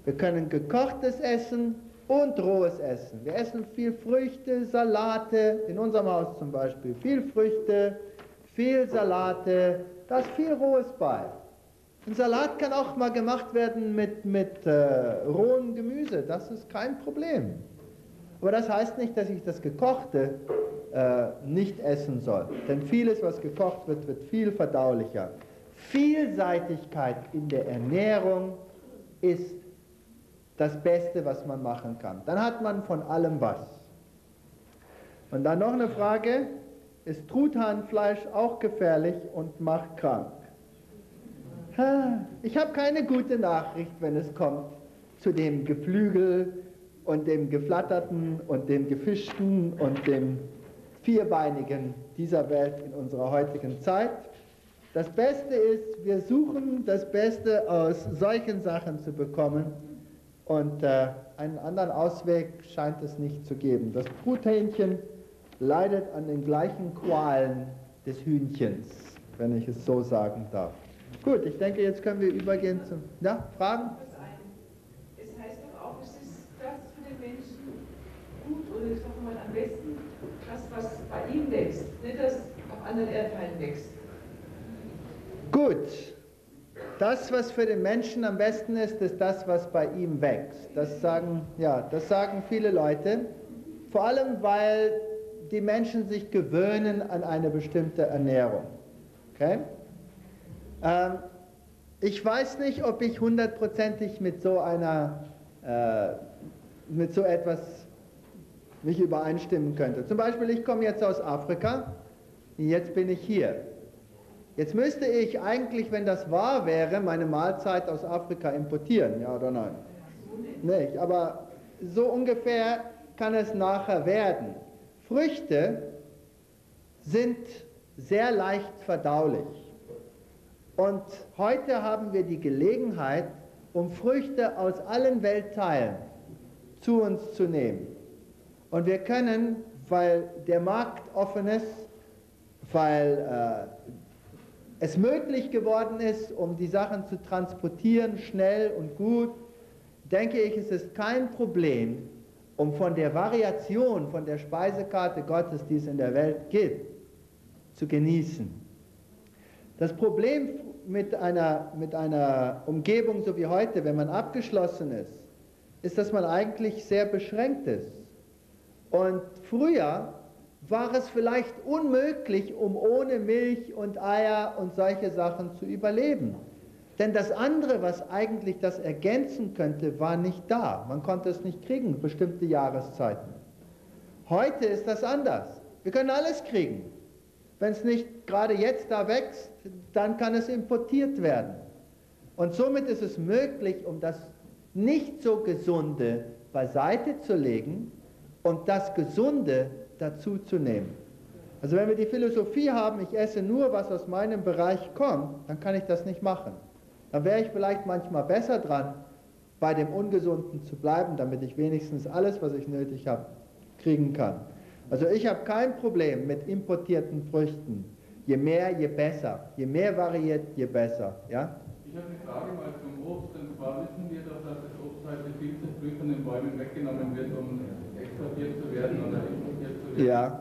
Wir können gekochtes essen und rohes Essen. Wir essen viel Früchte, Salate, in unserem Haus zum Beispiel viel Früchte, viel Salate, da ist viel Rohes bei. Ein Salat kann auch mal gemacht werden mit, mit äh, rohem Gemüse, das ist kein Problem. Aber das heißt nicht, dass ich das Gekochte äh, nicht essen soll. Denn vieles, was gekocht wird, wird viel verdaulicher. Vielseitigkeit in der Ernährung ist das Beste, was man machen kann. Dann hat man von allem was. Und dann noch eine Frage, ist Truthahnfleisch auch gefährlich und macht krank? Ich habe keine gute Nachricht, wenn es kommt zu dem Geflügel und dem Geflatterten und dem Gefischten und dem Vierbeinigen dieser Welt in unserer heutigen Zeit. Das Beste ist, wir suchen das Beste aus solchen Sachen zu bekommen und äh, einen anderen Ausweg scheint es nicht zu geben. Das Bruthähnchen leidet an den gleichen Qualen des Hühnchens, wenn ich es so sagen darf. Gut, ich denke, jetzt können wir übergehen zum. Ja, Fragen? Es heißt doch auch, es ist das für den Menschen oder ich sage mal am besten, das, was bei ihm wächst, nicht das auf anderen Erdteilen wächst. Gut. Das, was für den Menschen am besten ist, ist das, was bei ihm wächst. Das sagen, ja, das sagen viele Leute. Vor allem, weil die Menschen sich gewöhnen an eine bestimmte Ernährung. Okay? Ähm, ich weiß nicht, ob ich hundertprozentig mit so einer, äh, mit so etwas mich übereinstimmen könnte. Zum Beispiel, ich komme jetzt aus Afrika, jetzt bin ich hier. Jetzt müsste ich eigentlich, wenn das wahr wäre, meine Mahlzeit aus Afrika importieren, ja oder nein? Nicht, aber so ungefähr kann es nachher werden. Früchte sind sehr leicht verdaulich. Und heute haben wir die Gelegenheit, um Früchte aus allen Weltteilen zu uns zu nehmen. Und wir können, weil der Markt offen ist, weil äh, es möglich geworden ist, um die Sachen zu transportieren, schnell und gut, denke ich, ist es kein Problem, um von der Variation, von der Speisekarte Gottes, die es in der Welt gibt, zu genießen. Das Problem mit einer, mit einer Umgebung so wie heute, wenn man abgeschlossen ist, ist, dass man eigentlich sehr beschränkt ist. Und früher war es vielleicht unmöglich, um ohne Milch und Eier und solche Sachen zu überleben. Denn das andere, was eigentlich das ergänzen könnte, war nicht da. Man konnte es nicht kriegen, bestimmte Jahreszeiten. Heute ist das anders. Wir können alles kriegen. Wenn es nicht gerade jetzt da wächst, dann kann es importiert werden. Und somit ist es möglich, um das nicht so Gesunde beiseite zu legen und das Gesunde dazu zu nehmen. Also wenn wir die Philosophie haben, ich esse nur, was aus meinem Bereich kommt, dann kann ich das nicht machen dann wäre ich vielleicht manchmal besser dran, bei dem Ungesunden zu bleiben, damit ich wenigstens alles, was ich nötig habe, kriegen kann. Also ich habe kein Problem mit importierten Früchten. Je mehr, je besser. Je mehr variiert, je besser. Ja? Ich habe eine Frage mal zum Obst. Und zwar wissen wir doch, dass das Obst heute viel zu früh von den Bäumen weggenommen wird, um exportiert zu werden oder importiert zu werden. Ja.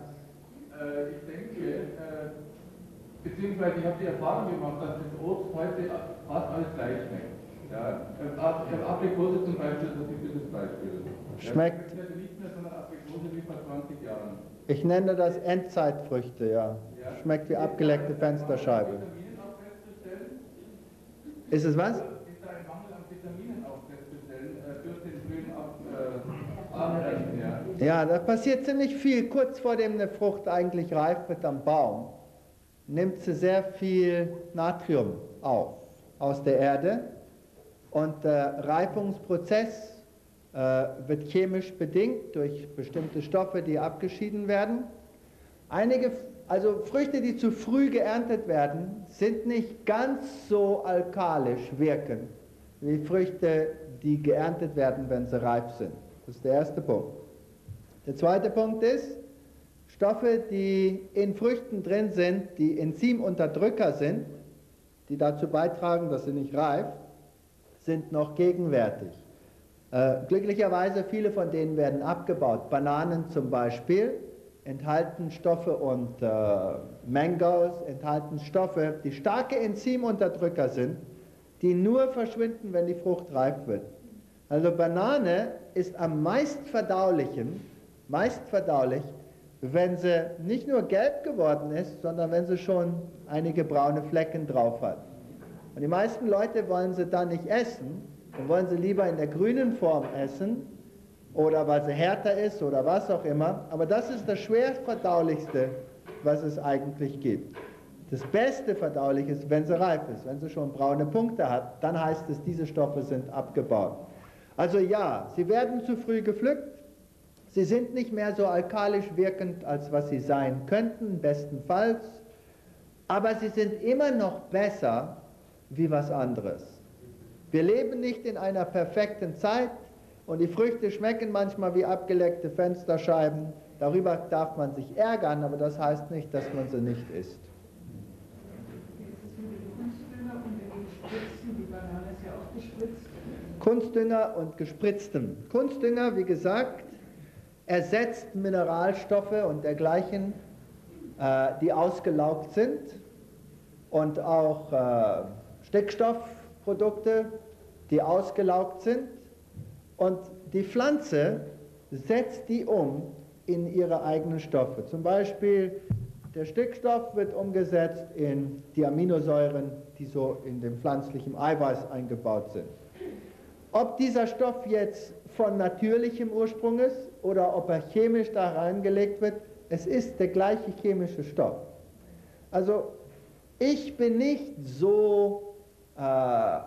Äh, ich denke, äh, beziehungsweise ich habe die Erfahrung gemacht, dass das Obst heute fast alles gleich schmeckt. Ja, Aprikose zum Beispiel ist ein typisches Beispiel. Schmeckt. Ja, nicht mehr so eine Aprikose wie vor 20 Jahren. Ich nenne das Endzeitfrüchte, ja. ja. Schmeckt wie abgeleckte Fensterscheibe. Ist es was? Ist da ein Mangel an Vitaminen auch festzustellen äh, durch den frühen Ab, äh, ja. da passiert ziemlich viel. Kurz vor dem eine Frucht eigentlich reif wird am Baum nimmt sie sehr viel Natrium auf aus der Erde und der Reifungsprozess äh, wird chemisch bedingt durch bestimmte Stoffe, die abgeschieden werden. Einige, also Früchte, die zu früh geerntet werden, sind nicht ganz so alkalisch wirken wie Früchte, die geerntet werden, wenn sie reif sind. Das ist der erste Punkt. Der zweite Punkt ist, Stoffe, die in Früchten drin sind, die Enzymunterdrücker sind, die dazu beitragen, dass sie nicht reif, sind noch gegenwärtig. Äh, glücklicherweise viele von denen werden abgebaut. Bananen zum Beispiel enthalten Stoffe und äh, Mangos enthalten Stoffe, die starke Enzymunterdrücker sind, die nur verschwinden, wenn die Frucht reif wird. Also Banane ist am meistverdaulichen, meistverdaulich wenn sie nicht nur gelb geworden ist, sondern wenn sie schon einige braune Flecken drauf hat. Und die meisten Leute wollen sie dann nicht essen und wollen sie lieber in der grünen Form essen, oder weil sie härter ist oder was auch immer. Aber das ist das schwerverdaulichste, was es eigentlich gibt. Das beste verdaulich ist, wenn sie reif ist, wenn sie schon braune Punkte hat, dann heißt es, diese Stoffe sind abgebaut. Also ja, sie werden zu früh gepflückt, sie sind nicht mehr so alkalisch wirkend, als was sie sein könnten, bestenfalls, aber sie sind immer noch besser wie was anderes. Wir leben nicht in einer perfekten Zeit und die Früchte schmecken manchmal wie abgeleckte Fensterscheiben. Darüber darf man sich ärgern, aber das heißt nicht, dass man sie nicht isst. Kunstdünger und gespritztem. Kunstdünger, wie gesagt, ersetzt Mineralstoffe und dergleichen, äh, die ausgelaugt sind und auch äh, Stickstoffprodukte, die ausgelaugt sind. Und die Pflanze setzt die um in ihre eigenen Stoffe. Zum Beispiel der Stickstoff wird umgesetzt in die Aminosäuren, die so in dem pflanzlichen Eiweiß eingebaut sind. Ob dieser Stoff jetzt von natürlichem Ursprung ist oder ob er chemisch da reingelegt wird, es ist der gleiche chemische Stoff. Also ich bin nicht so, äh,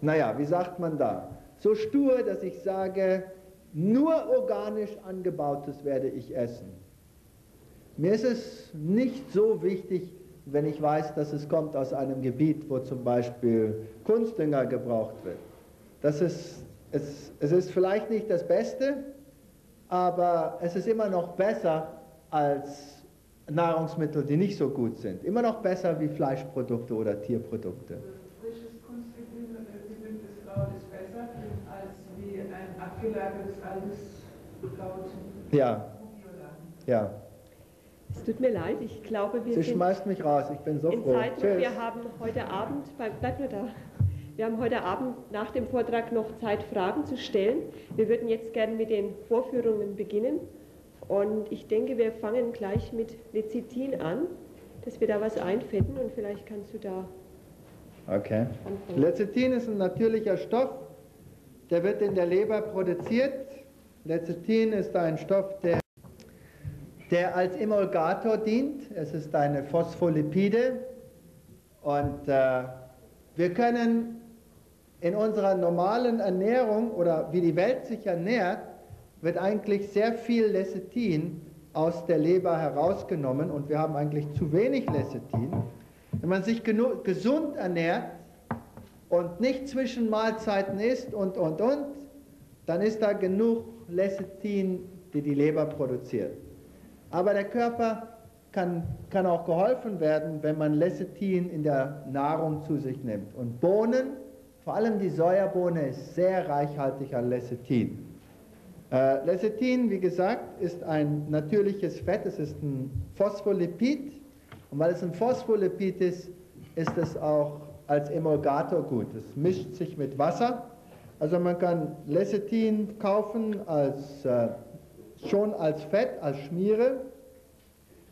naja, wie sagt man da, so stur, dass ich sage, nur organisch angebautes werde ich essen. Mir ist es nicht so wichtig, wenn ich weiß, dass es kommt aus einem Gebiet, wo zum Beispiel Kunstdünger gebraucht wird. Das ist, es, es ist vielleicht nicht das Beste, aber es ist immer noch besser als Nahrungsmittel, die nicht so gut sind. Immer noch besser wie Fleischprodukte oder Tierprodukte. Frisches Kunstgedünge ist besser als wie ein abgelagertes altes Kraut. Ja. Ja. Es tut mir leid, ich glaube, wir Sie sind schmeißt mich raus, ich bin so in froh. Zeit. Tschüss. Wir haben heute Abend, bleib nur da. Wir haben heute Abend nach dem Vortrag noch Zeit, Fragen zu stellen. Wir würden jetzt gerne mit den Vorführungen beginnen. Und ich denke, wir fangen gleich mit Lecithin an, dass wir da was einfetten und vielleicht kannst du da Okay. anfangen. Lecithin ist ein natürlicher Stoff, der wird in der Leber produziert. Lecithin ist ein Stoff, der, der als Emulgator dient. Es ist eine Phospholipide und äh, wir können in unserer normalen Ernährung oder wie die Welt sich ernährt, wird eigentlich sehr viel Lecithin aus der Leber herausgenommen und wir haben eigentlich zu wenig Lecithin. Wenn man sich gesund ernährt und nicht zwischen Mahlzeiten isst und, und, und, dann ist da genug Lecithin, die die Leber produziert. Aber der Körper kann, kann auch geholfen werden, wenn man Lecithin in der Nahrung zu sich nimmt. Und Bohnen, vor allem die Sojabohne, ist sehr reichhaltig an Lecithin. Äh, Lecithin, wie gesagt, ist ein natürliches Fett, es ist ein Phospholipid. Und weil es ein Phospholipid ist, ist es auch als Emulgator gut. Es mischt sich mit Wasser. Also man kann Lecithin kaufen als, äh, schon als Fett, als Schmiere.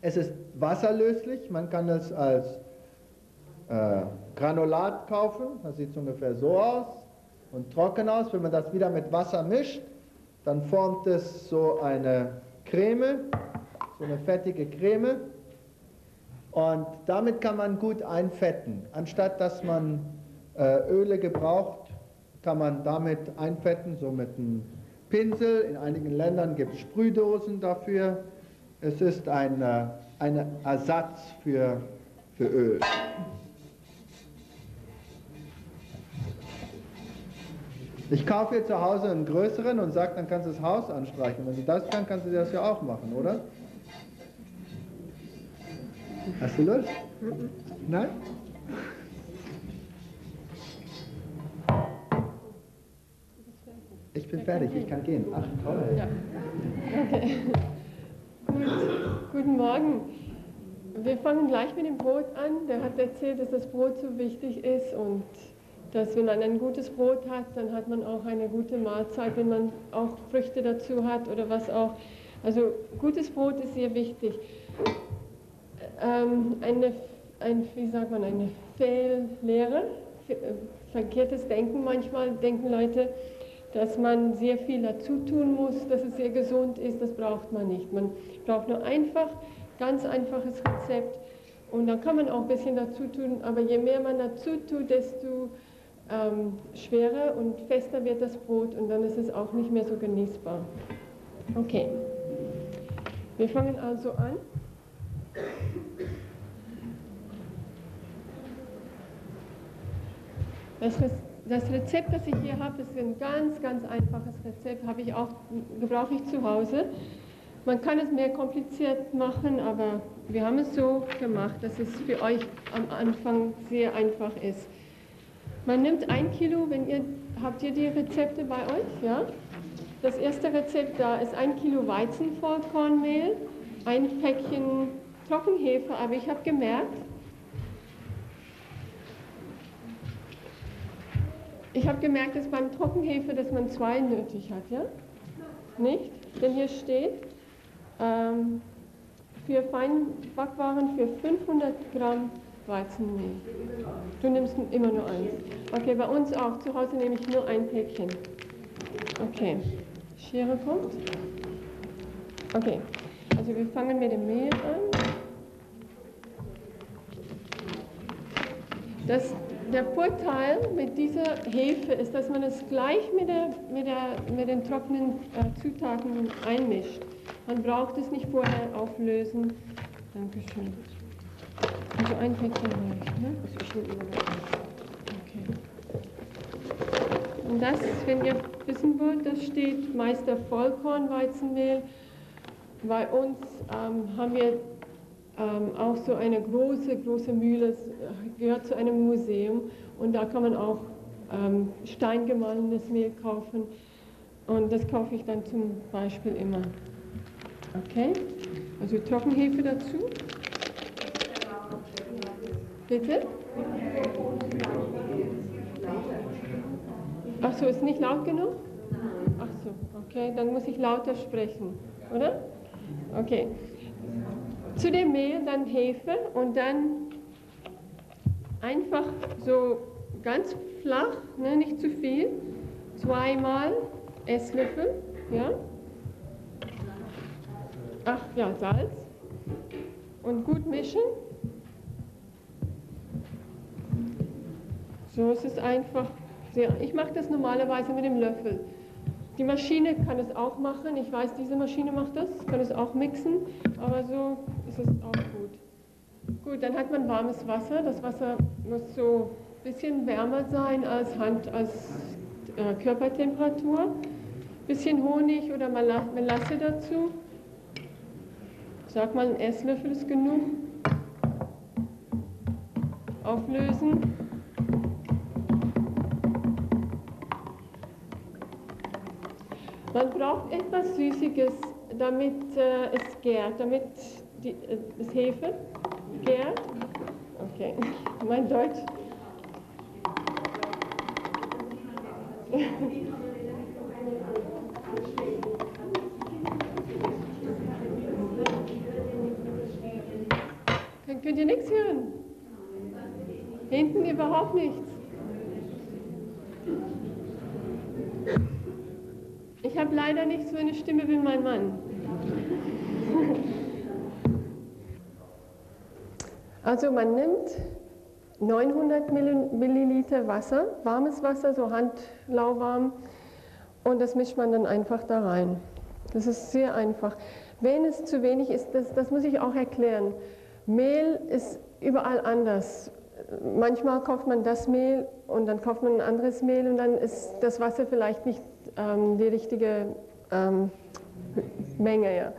Es ist wasserlöslich, man kann es als äh, Granulat kaufen, das sieht ungefähr so aus und trocken aus. Wenn man das wieder mit Wasser mischt, dann formt es so eine Creme, so eine fettige Creme. Und damit kann man gut einfetten. Anstatt dass man äh, Öle gebraucht, kann man damit einfetten, so mit einem Pinsel. In einigen Ländern gibt es Sprühdosen dafür. Es ist ein, äh, Ersatz für, für Öl. Ich kaufe hier zu Hause einen größeren und sage, dann kannst du das Haus anstreichen. Wenn du das kannst, kannst du das ja auch machen, oder? Hast du Lust? Nein? Ich bin fertig, ich kann gehen. Ach, toll. Ja. Okay. Gut. Guten Morgen. Wir fangen gleich mit dem Brot an. Der hat erzählt, dass das Brot so wichtig ist und dass wenn man ein gutes Brot hat, dann hat man auch eine gute Mahlzeit, wenn man auch Früchte dazu hat oder was auch. Also gutes Brot ist sehr wichtig. Ähm, eine, ein, wie sagt man, eine Fehllehre, fe- äh, verkehrtes Denken manchmal, denken Leute, dass man sehr viel dazu tun muss, dass es sehr gesund ist, das braucht man nicht. Man braucht nur einfach, ganz einfaches Rezept und dann kann man auch ein bisschen dazu tun, aber je mehr man dazu tut, desto ähm, schwerer und fester wird das Brot und dann ist es auch nicht mehr so genießbar. Okay, wir fangen also an. Das, das Rezept, das ich hier habe, ist ein ganz, ganz einfaches Rezept, habe ich auch, gebrauche ich zu Hause. Man kann es mehr kompliziert machen, aber wir haben es so gemacht, dass es für euch am Anfang sehr einfach ist. Man nimmt ein Kilo, wenn ihr, habt ihr die Rezepte bei euch, ja? Das erste Rezept da ist ein Kilo Weizenvollkornmehl, ein Päckchen Trockenhefe, aber ich habe gemerkt, Ich habe gemerkt, dass beim Trockenhefe, dass man zwei nötig hat, ja? Nicht? Denn hier steht, ähm, für Feinbackwaren für 500 Gramm Weizenmehl. Du nimmst immer nur eins. Okay, bei uns auch. Zu Hause nehme ich nur ein Päckchen. Okay. Schere kommt. Okay. Also wir fangen mit dem Mehl an. Das der Vorteil mit dieser Hefe ist, dass man es gleich mit, der, mit, der, mit den trockenen äh, Zutaten einmischt. Man braucht es nicht vorher auflösen. Dankeschön. Also ein Päckchen reicht, ne? Okay. Und das, wenn ihr wissen wollt, das steht Meister Vollkornweizenmehl. Bei uns ähm, haben wir ähm, auch so eine große, große Mühle, gehört zu einem Museum und da kann man auch ähm, steingemahlenes Mehl kaufen und das kaufe ich dann zum Beispiel immer. Okay, also Trockenhefe dazu. Bitte? Ach so, ist nicht laut genug? Ach so, okay, dann muss ich lauter sprechen, oder? Okay. Zu dem Mehl dann Hefe und dann einfach so ganz flach, ne, nicht zu viel, zweimal Esslöffel, ja. Ach ja, Salz und gut mischen. So ist es einfach. Sehr, ich mache das normalerweise mit dem Löffel. Die Maschine kann es auch machen. Ich weiß, diese Maschine macht das, kann es auch mixen, aber so ist es auch gut. Gut, dann hat man warmes Wasser. Das Wasser muss so ein bisschen wärmer sein als, Hand, als äh, Körpertemperatur. Bisschen Honig oder Melasse dazu. Sag mal, ein Esslöffel ist genug. Auflösen. Man braucht etwas Süßiges, damit äh, es gärt, damit die, äh, das Hefe gärt. Okay, mein Deutsch. Könnt ihr nichts hören. Hinten überhaupt nichts. Ich habe leider nicht so eine Stimme wie mein Mann. Also man nimmt 900 Milliliter Wasser, warmes Wasser, so handlauwarm, und das mischt man dann einfach da rein. Das ist sehr einfach. Wenn es zu wenig ist, das, das muss ich auch erklären. Mehl ist überall anders. Manchmal kauft man das Mehl und dann kauft man ein anderes Mehl und dann ist das Wasser vielleicht nicht ähm, die richtige ähm, Menge. Ja.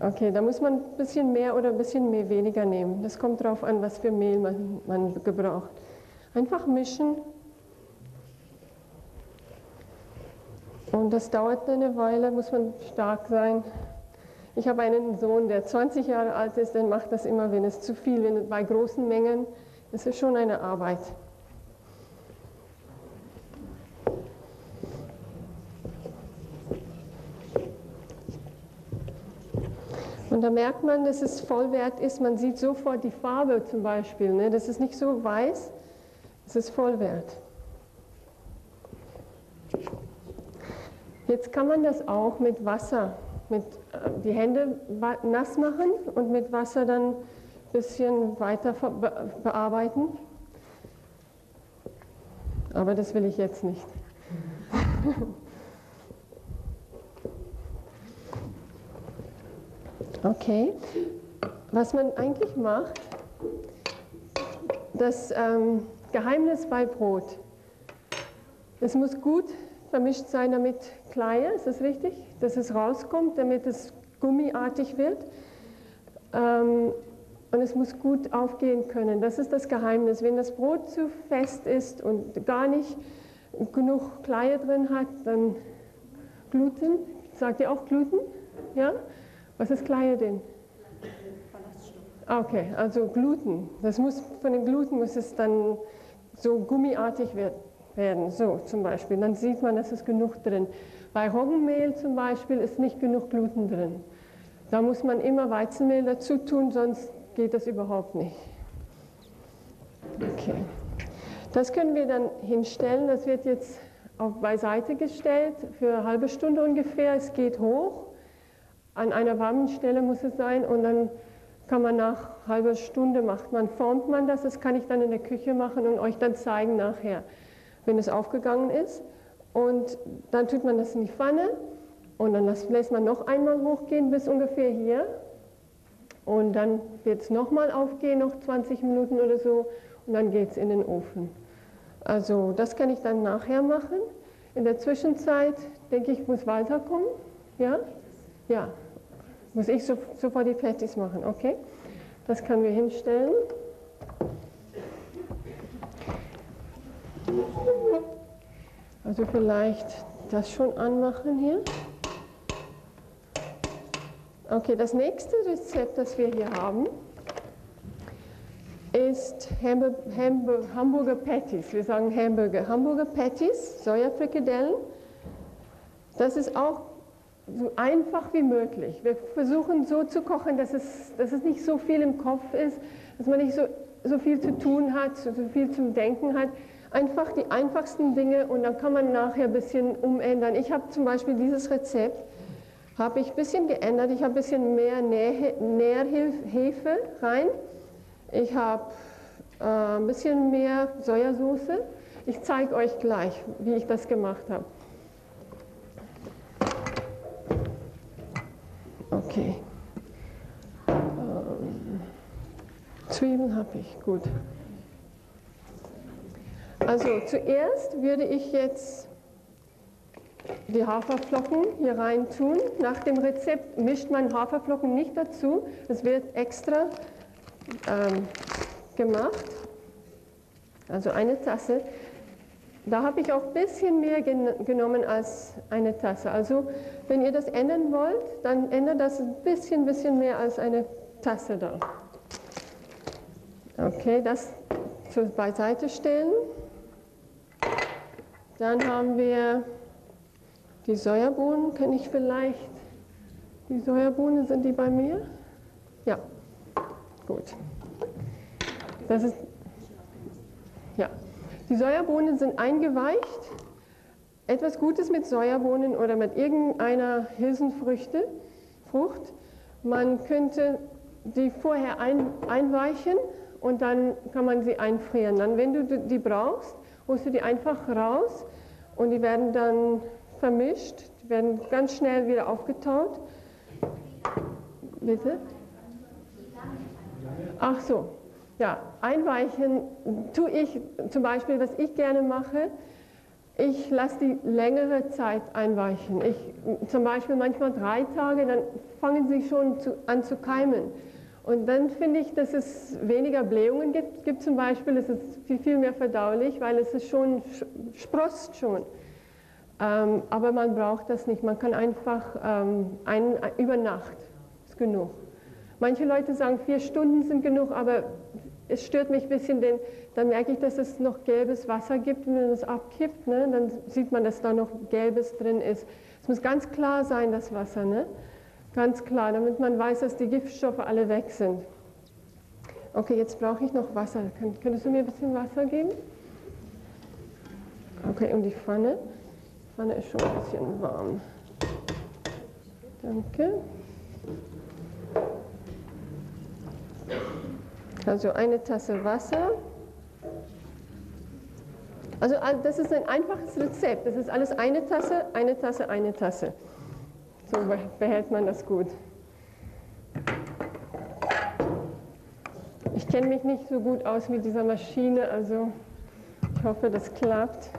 Okay, da muss man ein bisschen mehr oder ein bisschen mehr weniger nehmen. Das kommt darauf an, was für Mehl man, man gebraucht. Einfach mischen. Und das dauert eine Weile, muss man stark sein. Ich habe einen Sohn, der 20 Jahre alt ist, der macht das immer, wenn es zu viel, wenn bei großen Mengen, das ist schon eine Arbeit. Und da merkt man, dass es Vollwert ist. Man sieht sofort die Farbe zum Beispiel. Ne? Das ist nicht so weiß, es ist Vollwert. Jetzt kann man das auch mit Wasser, mit äh, die Hände nass machen und mit Wasser dann bisschen weiter bearbeiten. Aber das will ich jetzt nicht. Okay, was man eigentlich macht, das ähm, Geheimnis bei Brot. Es muss gut vermischt sein, damit Kleie, ist das richtig? Dass es rauskommt, damit es gummiartig wird. Ähm, und es muss gut aufgehen können. Das ist das Geheimnis. Wenn das Brot zu fest ist und gar nicht genug Kleie drin hat, dann Gluten. Sagt ihr auch Gluten? Ja? Was ist Kleie denn? Okay, also Gluten. Das muss, von dem Gluten muss es dann so gummiartig werden, so zum Beispiel. Dann sieht man, dass es genug drin. Bei Roggenmehl zum Beispiel ist nicht genug Gluten drin. Da muss man immer Weizenmehl dazu tun, sonst geht das überhaupt nicht. Okay. Das können wir dann hinstellen. Das wird jetzt auf beiseite gestellt für eine halbe Stunde ungefähr. Es geht hoch. An einer warmen Stelle muss es sein und dann kann man nach halber Stunde macht man, formt man das. Das kann ich dann in der Küche machen und euch dann zeigen nachher, wenn es aufgegangen ist. Und dann tut man das in die Pfanne und dann lässt man noch einmal hochgehen bis ungefähr hier. Und dann wird es nochmal aufgehen, noch 20 Minuten oder so, und dann geht es in den Ofen. Also das kann ich dann nachher machen. In der Zwischenzeit denke ich, muss Walter kommen. Ja? Ja. Muss ich so, sofort die Patties machen, okay? Das können wir hinstellen. Also vielleicht das schon anmachen hier. Okay, das nächste Rezept, das wir hier haben, ist Hamburger Patties. Wir sagen Hamburger. Hamburger Patties, Sojafrikadellen. Das ist auch so einfach wie möglich. Wir versuchen so zu kochen, dass es, dass es nicht so viel im Kopf ist, dass man nicht so, so viel zu tun hat, so viel zum Denken hat. Einfach die einfachsten Dinge und dann kann man nachher ein bisschen umändern. Ich habe zum Beispiel dieses Rezept habe ich ein bisschen geändert. Ich habe ein bisschen mehr Nährhefe rein. Ich habe äh, ein bisschen mehr Sojasauce. Ich zeige euch gleich, wie ich das gemacht habe. Okay. Ähm, Zwiebeln habe ich, gut. Also zuerst würde ich jetzt die Haferflocken hier rein tun. Nach dem Rezept mischt man Haferflocken nicht dazu. Es wird extra ähm, gemacht. Also eine Tasse. Da habe ich auch ein bisschen mehr gen genommen als eine Tasse. Also wenn ihr das ändern wollt, dann ändert das ein bisschen, bisschen mehr als eine Tasse da. Okay, das zur beiseite stellen. Dann haben wir die Sojabohnen kann ich vielleicht. Die Sojabohnen sind die bei mir? Ja, gut. Das ist, ja. Die Sojabohnen sind eingeweicht. Etwas Gutes mit Sojabohnen oder mit irgendeiner Hülsenfrüchte, Frucht. Man könnte die vorher ein, einweichen und dann kann man sie einfrieren. Dann, wenn du die brauchst, holst du die einfach raus und die werden dann vermischt, die werden ganz schnell wieder aufgetaut. Bitte? Ach so, ja, einweichen tue ich zum Beispiel, was ich gerne mache, ich lasse die längere Zeit einweichen. Ich, zum Beispiel manchmal drei Tage, dann fangen sie schon zu, an zu keimen. Und dann finde ich, dass es weniger Blähungen gibt. gibt zum Beispiel, es ist viel, viel mehr verdaulich, weil es ist schon, sprost schon. Ähm, aber man braucht das nicht. Man kann einfach ähm, ein, über Nacht ist genug. Manche Leute sagen, vier Stunden sind genug, aber es stört mich ein bisschen, denn dann merke ich, dass es noch gelbes Wasser gibt. Wenn es abkippt, ne, dann sieht man, dass da noch gelbes drin ist. Es muss ganz klar sein, das Wasser. Ne? Ganz klar, damit man weiß, dass die Giftstoffe alle weg sind. Okay, jetzt brauche ich noch Wasser. Könntest du mir ein bisschen Wasser geben? Okay, und die Pfanne. Pfanne ist schon ein bisschen warm. Danke. Also eine Tasse Wasser. Also das ist ein einfaches Rezept. Das ist alles eine Tasse, eine Tasse, eine Tasse. So behält man das gut. Ich kenne mich nicht so gut aus mit dieser Maschine, also ich hoffe, das klappt.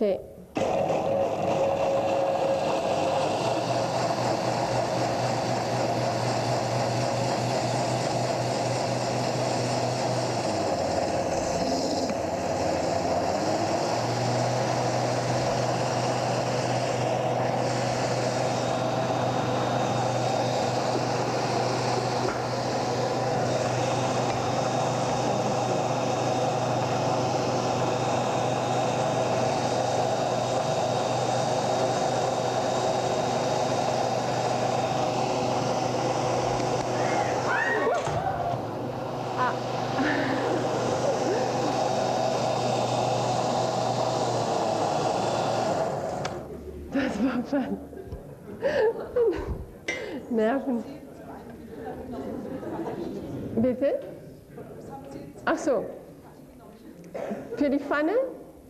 Okay. Für die Pfanne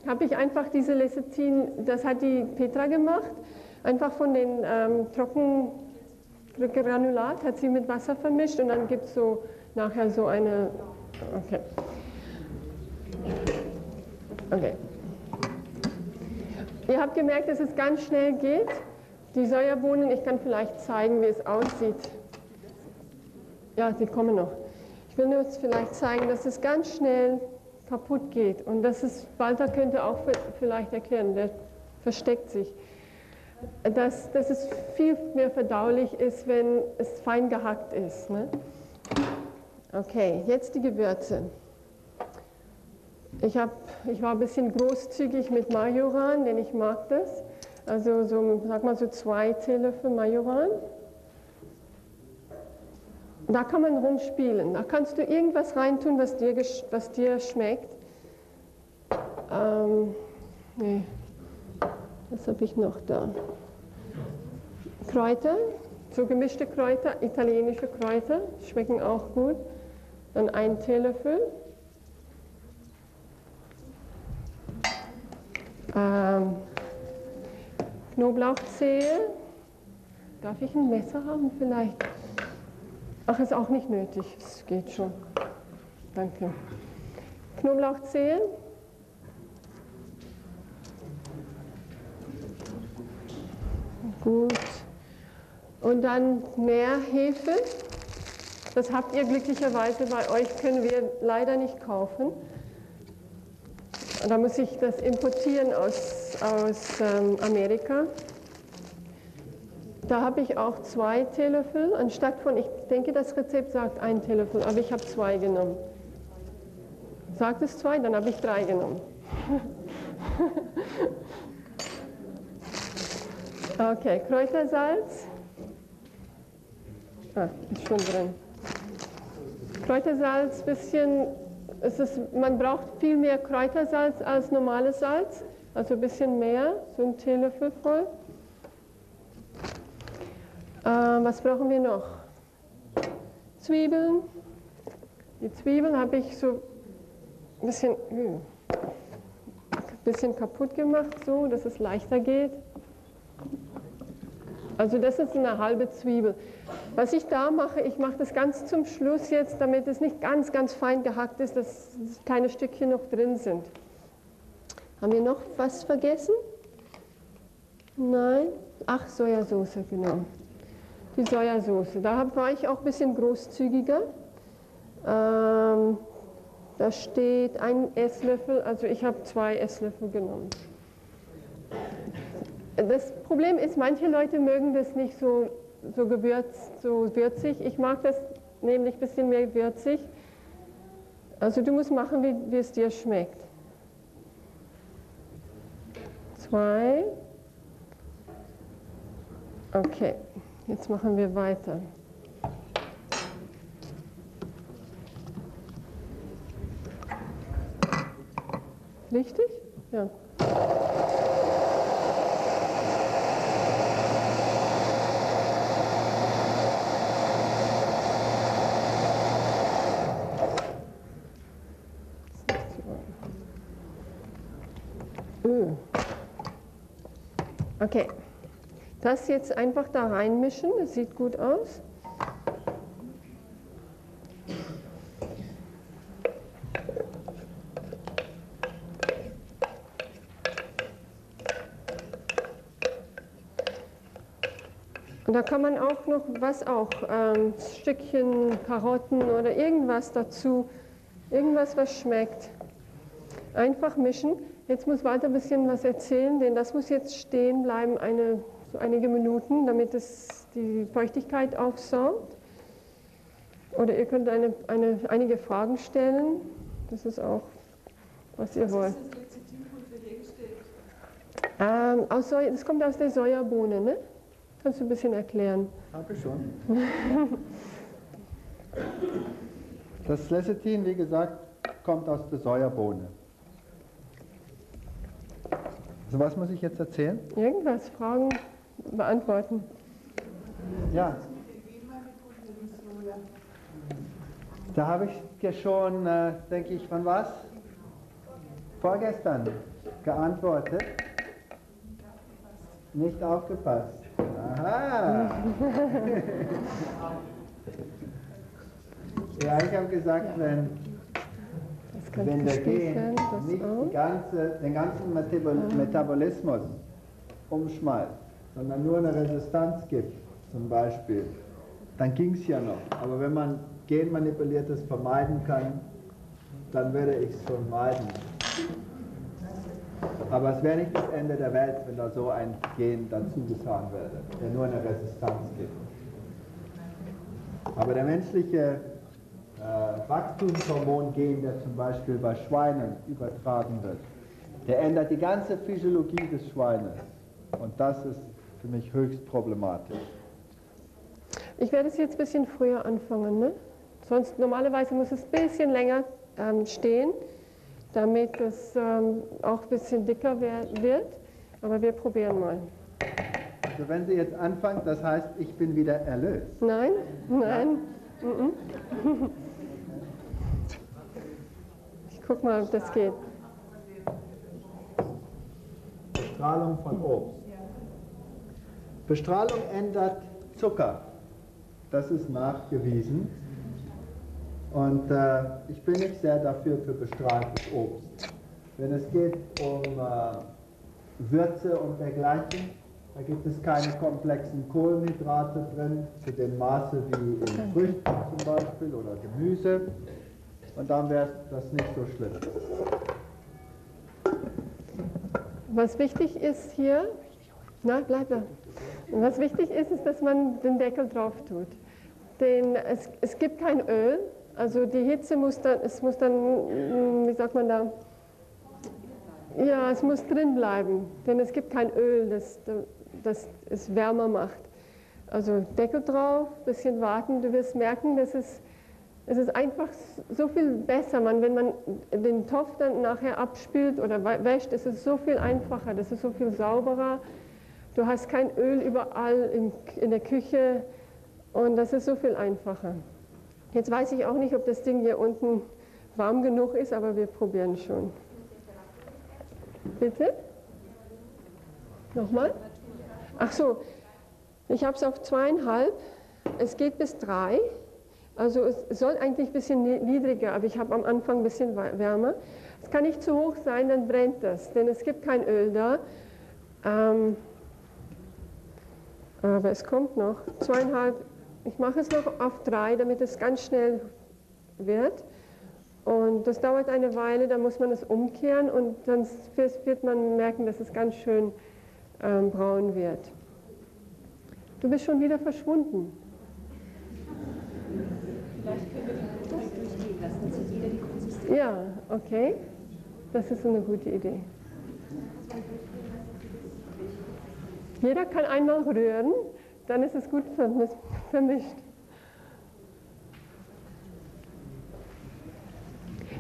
habe ich einfach diese Lecithin, das hat die Petra gemacht, einfach von den ähm, Trockengranulat hat sie mit Wasser vermischt und dann gibt es so nachher so eine, okay. Okay. Ihr habt gemerkt, dass es ganz schnell geht. Die Sojabohnen, ich kann vielleicht zeigen, wie es aussieht. Ja, die kommen noch. Ich will nur vielleicht zeigen, dass es ganz schnell kaputt geht. Und das ist, Walter könnte auch vielleicht erklären, der versteckt sich. Dass, dass es viel mehr verdaulich ist, wenn es fein gehackt ist. Ne? Okay, jetzt die Gewürze. Ich, hab, ich war ein bisschen großzügig mit Majoran, denn ich mag das. Also so, sag mal so zwei Teelöffel Majoran. Da kann man rumspielen. Da kannst du irgendwas reintun, was dir, was dir schmeckt. Ähm, nee. Was habe ich noch da? Kräuter, so gemischte Kräuter, italienische Kräuter, schmecken auch gut. Dann ein Teelöffel. Ähm, Knoblauchzehe. Darf ich ein Messer haben vielleicht? Ach, ist auch nicht nötig. Es geht schon. Danke. Knoblauchzehe. Gut. Und dann mehr Hefe. Das habt ihr glücklicherweise bei euch, können wir leider nicht kaufen. Da muss ich das importieren aus, aus ähm, Amerika. Da habe ich auch zwei Teelöffel, anstatt von, ich denke, das Rezept sagt ein Teelöffel, aber ich habe zwei genommen. Sagt es zwei, dann habe ich drei genommen. okay, Kräutersalz. Ah, ist schon drin. Kräutersalz, bisschen es ist, man braucht viel mehr Kräutersalz als normales Salz, also ein bisschen mehr, so ein Teelöffel voll. Äh, was brauchen wir noch? Zwiebeln. Die Zwiebeln habe ich so ein bisschen, ein bisschen kaputt gemacht, so dass es leichter geht. Also das ist eine halbe Zwiebel. Was ich da mache, ich mache das ganz zum Schluss jetzt, damit es nicht ganz, ganz fein gehackt ist, dass keine Stückchen noch drin sind. Haben wir noch was vergessen? Nein? Ach, Sojasauce, genau. Die Sojasauce. Da war ich auch ein bisschen großzügiger. Ähm, da steht ein Esslöffel, also ich habe zwei Esslöffel genommen. Das Problem ist, manche Leute mögen das nicht so so gewürzt, so würzig. Ich mag das nämlich ein bisschen mehr würzig. Also du musst machen, wie, wie es dir schmeckt. Zwei. Okay, jetzt machen wir weiter. Richtig? Ja. Okay. Das jetzt einfach da reinmischen, das sieht gut aus. Und da kann man auch noch was auch, ähm, Stückchen Karotten oder irgendwas dazu, irgendwas, was schmeckt. Einfach mischen. Jetzt muss Walter ein bisschen was erzählen, denn das muss jetzt stehen bleiben, eine, so einige Minuten, damit es die Feuchtigkeit aufsaugt. Oder ihr könnt eine, eine, einige Fragen stellen. Das ist auch, was ihr wollt. Was ist das Lecithin? Ähm, aus Soja, das kommt aus der Sojabohne, ne? Kannst du ein bisschen erklären? Habe ich schon. Das Lecithin, wie gesagt, kommt aus der Sojabohne. Also was muss ich jetzt erzählen? Irgendwas, Fragen beantworten. Ja. Da habe ich ja schon, äh, denke ich, wann war's? Vorgestern geantwortet. Nicht aufgepasst. Aha. ja, ich habe gesagt, wenn, wenn der Gen nicht ganze, den ganzen Metabol Metabolismus umschmeißt, sondern nur eine Resistanz gibt, zum Beispiel, dann ging es ja noch. Aber wenn man genmanipuliertes vermeiden kann, dann würde ich es schon meiden. Aber es wäre nicht das Ende der Welt, wenn da so ein Gen dazu getan würde, der nur eine Resistanz gibt. Aber der menschliche äh, Wachstumshormongen, der zum Beispiel bei Schweinen übertragen wird, der ändert die ganze Physiologie des Schweines. Und das ist für mich höchst problematisch. Ich werde es jetzt ein bisschen früher anfangen. Ne? Sonst normalerweise muss es ein bisschen länger ähm, stehen, damit es ähm, auch ein bisschen dicker wird. Aber wir probieren mal. Also wenn Sie jetzt anfangen, das heißt, ich bin wieder erlöst. Nein, nein. mhm. Ich guck mal, ob das geht. Bestrahlung von Obst. Bestrahlung ändert Zucker. Das ist nachgewiesen. Und äh, ich bin nicht sehr dafür für bestrahltes Obst. Wenn es geht um äh, Würze und dergleichen, da gibt es keine komplexen Kohlenhydrate drin, zu dem Maße wie in Früchten zum Beispiel oder Gemüse. Und dann wäre das nicht so schlimm. Was wichtig ist hier, na, bleib da. Was wichtig ist, ist, dass man den Deckel drauf tut. Denn es, es gibt kein Öl, also die Hitze muss dann, es muss dann, mm, wie sagt man da, ja, es muss drin bleiben, denn es gibt kein Öl, das, das es wärmer macht. Also Deckel drauf, bisschen warten, du wirst merken, dass es, es ist einfach so viel besser, man, wenn man den Topf dann nachher abspült oder wäscht, ist es so viel einfacher, das ist so viel sauberer. Du hast kein Öl überall in, der Küche und das ist so viel einfacher. Jetzt weiß ich auch nicht, ob das Ding hier unten warm genug ist, aber wir probieren schon. Bitte? Nochmal? Ach so, ich habe es auf zweieinhalb. Es geht bis drei. Also es soll eigentlich ein bisschen ni- niedriger, aber ich habe am Anfang ein bisschen wärmer. Es kann nicht zu hoch sein, dann brennt das, denn es gibt kein Öl da. Ähm, aber es kommt noch. Zweieinhalb. Ich mache es noch auf drei, damit es ganz schnell wird. Und das dauert eine Weile, da muss man es umkehren und dann wird man merken, dass es ganz schön ähm, braun wird. Du bist schon wieder verschwunden. Vielleicht können wir die durchgehen lassen, dann sieht jeder die Konsistenz. Ja, okay. Das ist eine gute Idee. Jeder kann einmal rühren, dann ist es gut vermis- vermischt.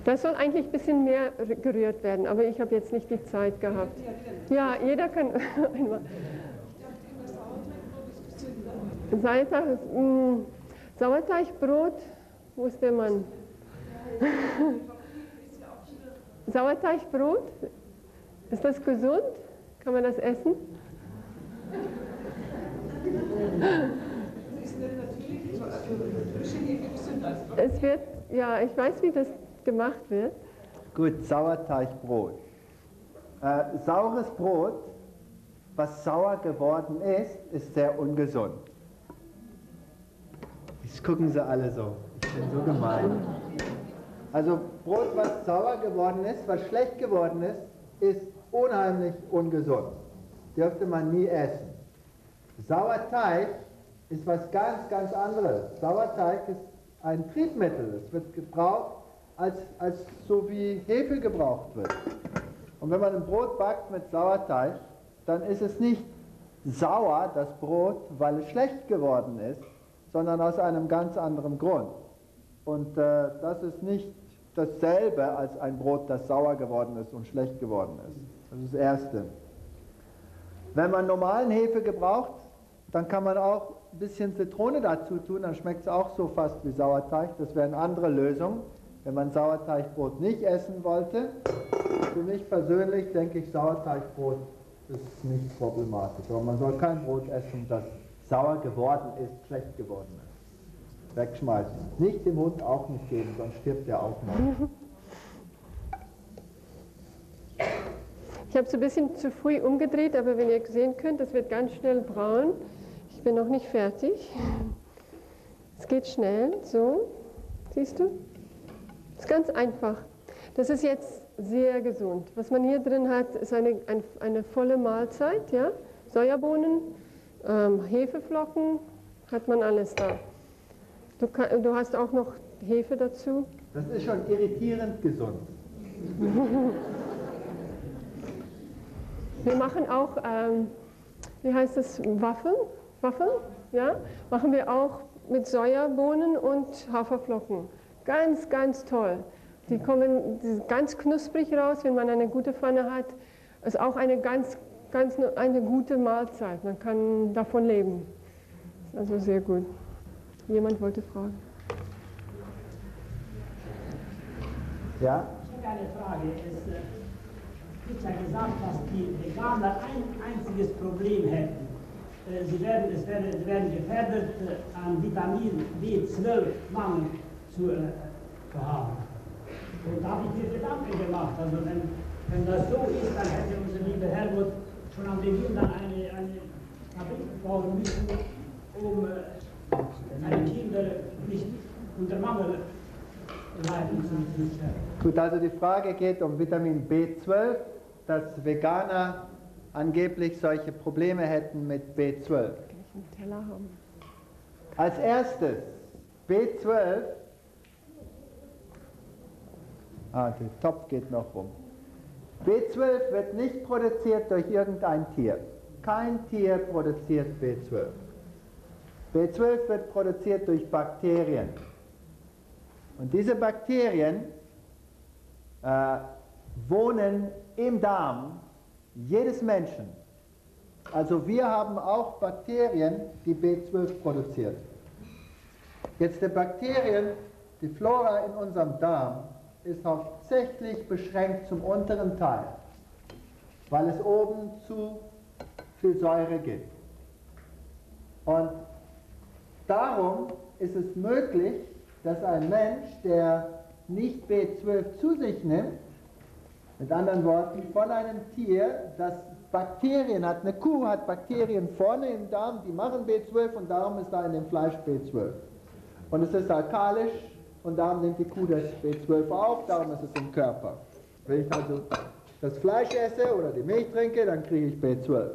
Das soll eigentlich ein bisschen mehr gerührt werden, aber ich habe jetzt nicht die Zeit gehabt. Ja, jeder kann einmal. Sauerteig, mm, Sauerteigbrot, wo ist der Mann? Sauerteigbrot, ist das gesund? Kann man das essen? Es wird, ja, ich weiß, wie das gemacht wird. Gut, Sauerteigbrot. Äh, saures Brot, was sauer geworden ist, ist sehr ungesund. Jetzt gucken sie alle so. Ich bin so gemein. Also Brot, was sauer geworden ist, was schlecht geworden ist, ist unheimlich ungesund. Dürfte man nie essen. Sauerteig ist was ganz, ganz anderes. Sauerteig ist ein Triebmittel. Es wird gebraucht, als, als so wie Hefe gebraucht wird. Und wenn man ein Brot backt mit Sauerteig, dann ist es nicht sauer, das Brot, weil es schlecht geworden ist, sondern aus einem ganz anderen Grund. Und äh, das ist nicht dasselbe als ein Brot, das sauer geworden ist und schlecht geworden ist. Das ist das Erste. Wenn man normalen Hefe gebraucht, dann kann man auch ein bisschen Zitrone dazu tun, dann schmeckt es auch so fast wie Sauerteig. Das wäre eine andere Lösung, wenn man Sauerteigbrot nicht essen wollte. Für mich persönlich denke ich, Sauerteigbrot ist nicht problematisch. Aber man soll kein Brot essen, das sauer geworden ist, schlecht geworden ist. Wegschmeißen. Nicht dem Hund auch nicht geben, sonst stirbt er auch noch. Ich habe es ein bisschen zu früh umgedreht, aber wenn ihr sehen könnt, das wird ganz schnell braun. Ich bin noch nicht fertig. Es geht schnell, so. Siehst du? Ist ganz einfach. Das ist jetzt sehr gesund. Was man hier drin hat, ist eine, ein, eine volle Mahlzeit. Ja? Sojabohnen, ähm, Hefeflocken, hat man alles da. Du, kann, du hast auch noch Hefe dazu. Das ist schon irritierend gesund. Wir machen auch, ähm, wie heißt das, Waffeln? Waffeln? Ja? Machen wir auch mit Sojabohnen und Haferflocken. Ganz, ganz toll. Die kommen ganz knusprig raus, wenn man eine gute Pfanne hat. Ist auch eine ganz, ganz eine gute Mahlzeit. Man kann davon leben. Ist also sehr gut. Jemand wollte fragen. Ja? Ich habe eine Frage. Äh, wird ja gesagt, dass die Veganer ein einziges Problem hätten. Äh, sie werden, es werden, sie werden gefährdet, äh, an Vitamin B12-Mangel zu, äh, zu haben. Und da habe ich mir Gedanken gemacht. Also wenn, wenn das so ist, dann hätte unser lieber Helmut schon am Beginn dann eine, eine Fabrik bauen müssen, um äh, seine Kinder nicht unter Mangel zu stellen. Gut, also die Frage geht um Vitamin B12, dass Veganer angeblich solche Probleme hätten mit B12. Als erstes, B12, ah, der Topf geht noch rum. B12 wird nicht produziert durch irgendein Tier. Kein Tier produziert B12. B12 wird produziert durch Bakterien. Und diese Bakterien äh, wohnen im Darm jedes Menschen. Also wir haben auch Bakterien, die B12 produzieren. Jetzt die Bakterien, die Flora in unserem Darm ist hauptsächlich beschränkt zum unteren Teil, weil es oben zu viel Säure gibt. Und darum ist es möglich, dass ein Mensch, der nicht B12 zu sich nimmt, mit anderen Worten, von einem Tier, das Bakterien hat, eine Kuh hat Bakterien vorne im Darm, die machen B12 und darum ist da in dem Fleisch B12. Und es ist alkalisch und darum nimmt die Kuh das B12 auf, darum ist es im Körper. Wenn ich also das Fleisch esse oder die Milch trinke, dann kriege ich B12.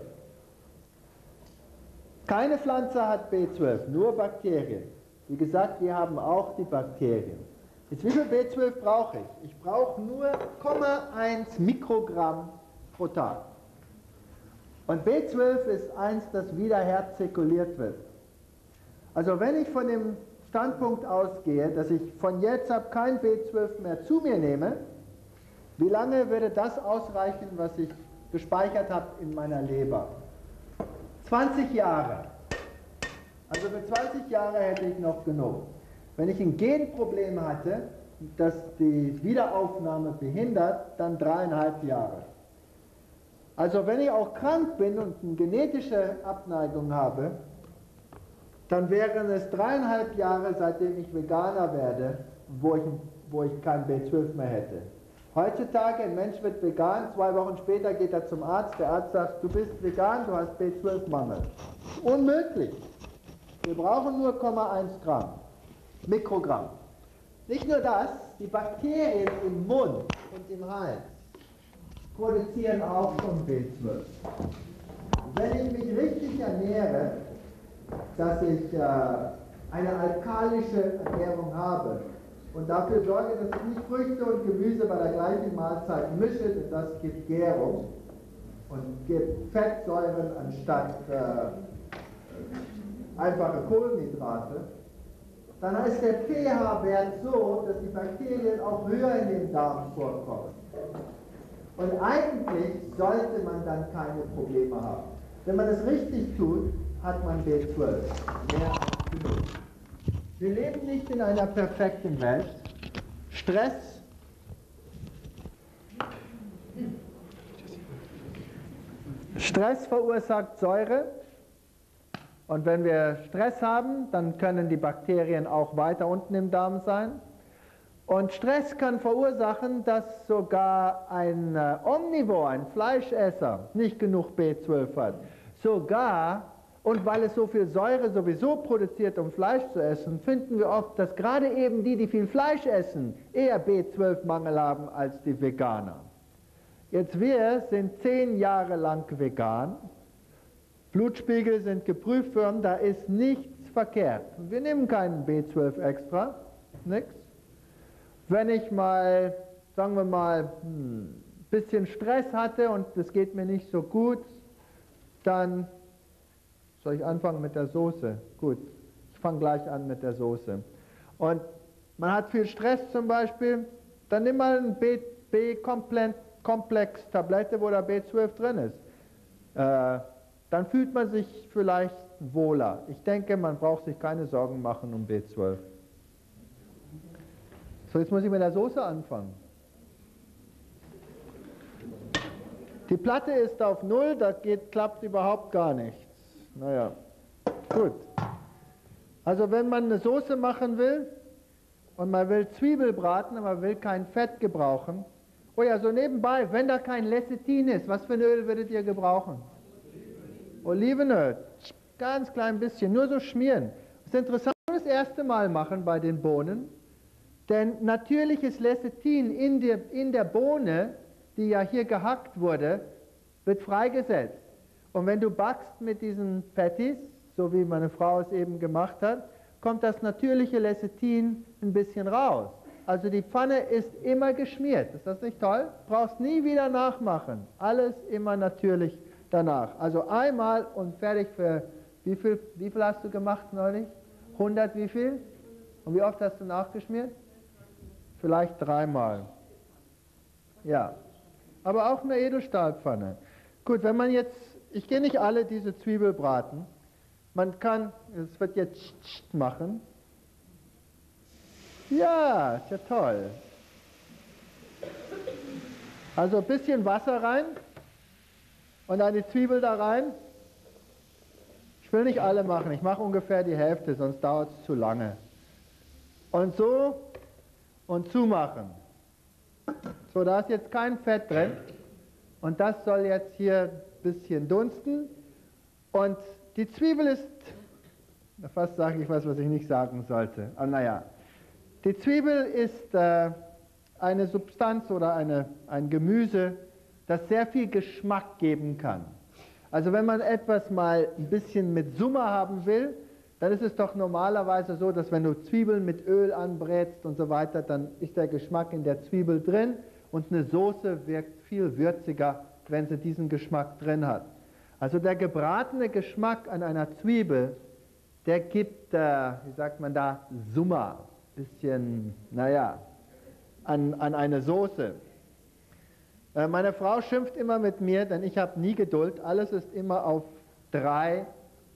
Keine Pflanze hat B12, nur Bakterien. Wie gesagt, wir haben auch die Bakterien. Jetzt wie viel B12 brauche ich? Ich brauche nur 0,1 Mikrogramm pro Tag. Und B12 ist eins, das wieder herzirkuliert wird. Also wenn ich von dem Standpunkt ausgehe, dass ich von jetzt ab kein B12 mehr zu mir nehme, wie lange würde das ausreichen, was ich gespeichert habe in meiner Leber? 20 Jahre. Also für 20 Jahre hätte ich noch genug. Wenn ich ein Genproblem hatte, das die Wiederaufnahme behindert, dann dreieinhalb Jahre. Also wenn ich auch krank bin und eine genetische Abneigung habe, dann wären es dreieinhalb Jahre, seitdem ich Veganer werde, wo ich, wo ich kein B12 mehr hätte. Heutzutage, ein Mensch wird vegan, zwei Wochen später geht er zum Arzt, der Arzt sagt, du bist vegan, du hast B12-Mangel. Unmöglich. Wir brauchen nur 0,1 Gramm, Mikrogramm. Nicht nur das, die Bakterien im Mund und im Hals produzieren auch schon B12. Wenn ich mich richtig ernähre, dass ich äh, eine alkalische Ernährung habe und dafür sorge, dass ich nicht Früchte und Gemüse bei der gleichen Mahlzeit mische, denn das gibt Gärung und gibt Fettsäuren anstatt äh, einfache Kohlenhydrate, dann ist der pH-Wert so, dass die Bakterien auch höher in den Darm vorkommen. Und eigentlich sollte man dann keine Probleme haben. Wenn man es richtig tut, hat man B12. Mehr als genug. Wir leben nicht in einer perfekten Welt. Stress Stress verursacht Säure. Und wenn wir Stress haben, dann können die Bakterien auch weiter unten im Darm sein. Und Stress kann verursachen, dass sogar ein äh, Omnivor, ein Fleischesser, nicht genug B12 hat. Sogar, und weil es so viel Säure sowieso produziert, um Fleisch zu essen, finden wir oft, dass gerade eben die, die viel Fleisch essen, eher B12-Mangel haben als die Veganer. Jetzt wir sind zehn Jahre lang vegan. Blutspiegel sind geprüft worden, da ist nichts verkehrt. Wir nehmen keinen B12 extra, nichts. Wenn ich mal, sagen wir mal, ein hm, bisschen Stress hatte und es geht mir nicht so gut, dann soll ich anfangen mit der Soße. Gut, ich fange gleich an mit der Soße. Und man hat viel Stress zum Beispiel, dann nimm mal ein B-Komplex-Tablette, wo da B12 drin ist. Äh, dann fühlt man sich vielleicht wohler. Ich denke, man braucht sich keine Sorgen machen um B12. So, jetzt muss ich mit der Soße anfangen. Die Platte ist auf Null, da klappt überhaupt gar nichts. Naja, gut. Also wenn man eine Soße machen will und man will Zwiebel braten, aber man will kein Fett gebrauchen, oh ja, so nebenbei, wenn da kein Lecithin ist, was für ein Öl würdet ihr gebrauchen? Olivenöl. Ganz klein bisschen, nur so schmieren. Das ist interessant, das erste Mal machen bei den Bohnen. Denn natürliches Lecithin in der, in der Bohne, die ja hier gehackt wurde, wird freigesetzt. Und wenn du backst mit diesen Patties, so wie meine Frau es eben gemacht hat, kommt das natürliche Lecithin ein bisschen raus. Also die Pfanne ist immer geschmiert. Ist das nicht toll? Brauchst nie wieder nachmachen. Alles immer natürlich danach. Also einmal und fertig für, wie viel, wie viel hast du gemacht neulich? 100 wie viel? Und wie oft hast du nachgeschmiert? vielleicht dreimal. Ja, aber auch eine Edelstahlpfanne. Gut, wenn man jetzt, ich gehe nicht alle diese Zwiebel braten, man kann, es wird jetzt machen. Ja, ist ja toll. Also ein bisschen Wasser rein und dann die Zwiebel da rein. Ich will nicht alle machen, ich mache ungefähr die Hälfte, sonst dauert es zu lange. Und so und zumachen. So, da ist jetzt kein Fett drin. Und das soll jetzt hier ein bisschen dunsten. Und die Zwiebel ist, fast sage ich was, was ich nicht sagen sollte. Aber naja, die Zwiebel ist äh, eine Substanz oder eine, ein Gemüse, das sehr viel Geschmack geben kann. Also wenn man etwas mal ein bisschen mit Summe haben will, dann ist es doch normalerweise so, dass wenn du Zwiebeln mit Öl anbrätst und so weiter, dann ist der Geschmack in der Zwiebel drin und eine Soße wirkt viel würziger, wenn sie diesen Geschmack drin hat. Also der gebratene Geschmack an einer Zwiebel der gibt, äh, wie sagt man da, Summa, bisschen, naja, an, an eine Soße. Äh, meine Frau schimpft immer mit mir, denn ich habe nie Geduld. Alles ist immer auf drei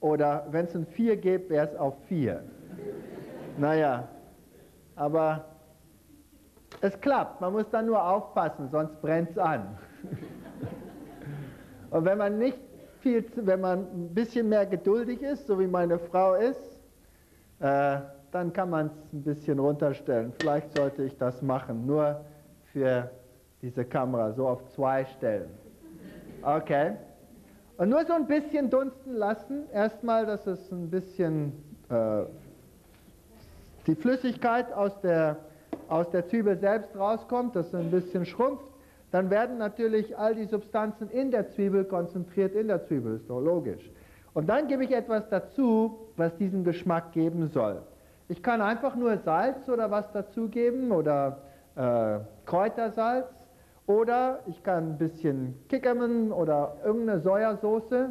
oder wenn es ein vier gibt, wäre es auf vier. naja, aber es klappt. Man muss dann nur aufpassen, sonst brennt es an. Und wenn man nicht viel, wenn man ein bisschen mehr geduldig ist, so wie meine Frau ist, äh, dann kann man es ein bisschen runterstellen. Vielleicht sollte ich das machen, nur für diese Kamera, so auf zwei stellen. Okay. Und nur so ein bisschen dunsten lassen. Erstmal, dass es ein bisschen äh, die Flüssigkeit aus der, aus der Zwiebel selbst rauskommt, dass es ein bisschen schrumpft. Dann werden natürlich all die Substanzen in der Zwiebel konzentriert in der Zwiebel, ist doch logisch. Und dann gebe ich etwas dazu, was diesen Geschmack geben soll. Ich kann einfach nur Salz oder was dazugeben oder äh, Kräutersalz oder ich kann ein bisschen Kickerman oder irgendeine Sojasauce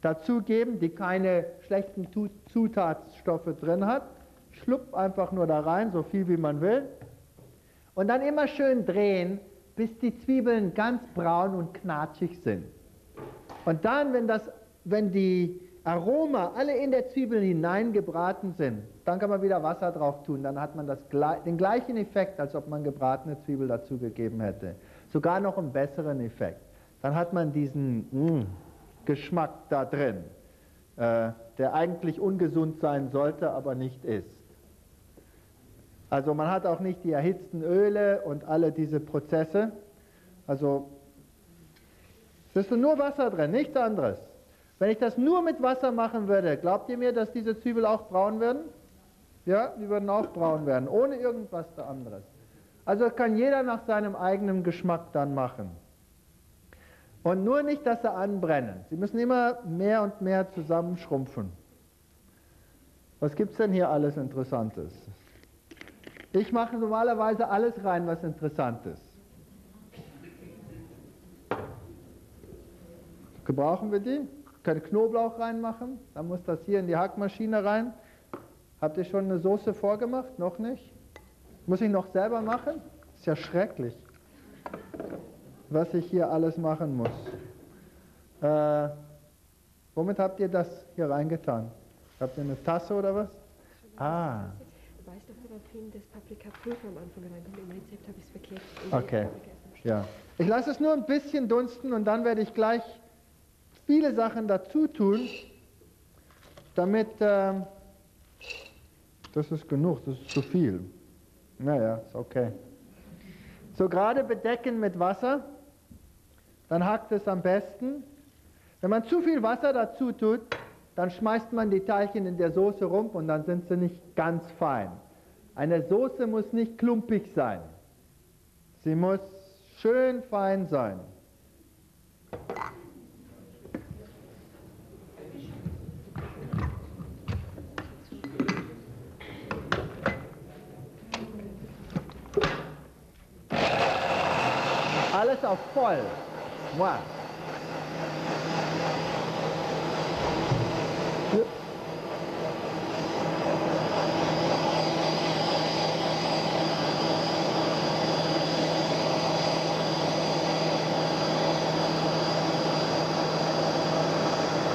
dazugeben, die keine schlechten Zutatsstoffe drin hat. Schlupp einfach nur da rein, so viel wie man will. Und dann immer schön drehen, bis die Zwiebeln ganz braun und knatschig sind. Und dann, wenn, das, wenn die Aroma alle in der Zwiebel hineingebraten sind, dann kann man wieder Wasser drauf tun. Dann hat man das, den gleichen Effekt, als ob man gebratene Zwiebel dazugegeben hätte sogar noch einen besseren Effekt. Dann hat man diesen mm, Geschmack da drin, äh, der eigentlich ungesund sein sollte, aber nicht ist. Also man hat auch nicht die erhitzten Öle und alle diese Prozesse. Also es ist nur Wasser drin, nichts anderes. Wenn ich das nur mit Wasser machen würde, glaubt ihr mir, dass diese Zwiebel auch braun werden? Ja, die würden auch braun werden, ohne irgendwas da anderes. Also kann jeder nach seinem eigenen Geschmack dann machen. Und nur nicht, dass sie anbrennen. Sie müssen immer mehr und mehr zusammenschrumpfen. Was gibt es denn hier alles Interessantes? Ich mache normalerweise alles rein, was interessant ist. Gebrauchen wir die? Können Knoblauch reinmachen? Dann muss das hier in die Hackmaschine rein. Habt ihr schon eine Soße vorgemacht? Noch nicht? Muss ich noch selber machen? Ist ja schrecklich, was ich hier alles machen muss. Äh, womit habt ihr das hier reingetan? Habt ihr eine Tasse oder was? Ah. Weist doch darauf hin, dass Paprikapulver am Anfang reinkommt. Im Rezept habe ich es verkehrt. Okay. Ja. Ich lasse es nur ein bisschen dunsten und dann werde ich gleich viele Sachen dazu tun, damit äh, das ist genug, das ist zu viel. Naja, ist okay. So gerade bedecken mit Wasser, dann hackt es am besten. Wenn man zu viel Wasser dazu tut, dann schmeißt man die Teilchen in der Soße rum und dann sind sie nicht ganz fein. Eine Soße muss nicht klumpig sein. Sie muss schön fein sein. Auf voll. Moi.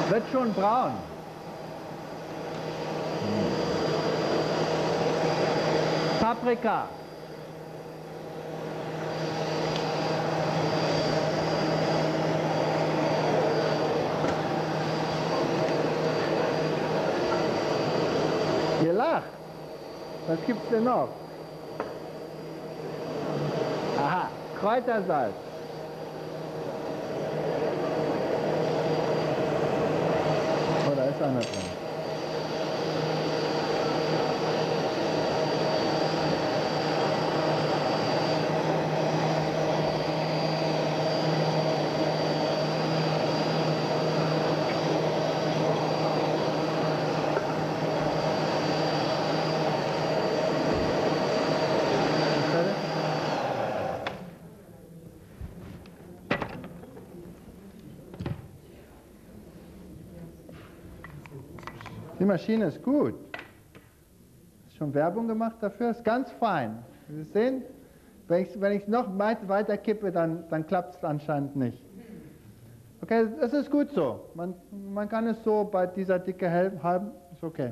Wird schon braun. Paprika. Lacht. Was gibt's denn noch? Aha, Kräutersalz. Oh, da ist einer drin. Maschine ist gut. Schon Werbung gemacht dafür? Ist ganz fein. Sie sehen, wenn ich, wenn noch weiter kippe, dann, dann klappt es anscheinend nicht. Okay, es ist gut so. Man, man kann es so bei dieser Dicke haben, ist okay.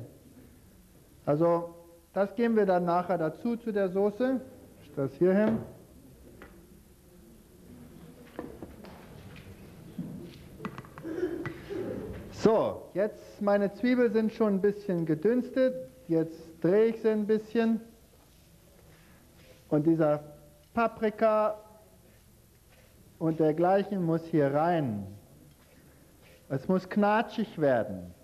Also, das geben wir dann nachher dazu zu der Soße. Ich das hier hin. So, jetzt meine Zwiebeln sind schon ein bisschen gedünstet. Jetzt drehe ich sie ein bisschen. Und dieser Paprika und dergleichen muss hier rein. Es muss knatschig werden.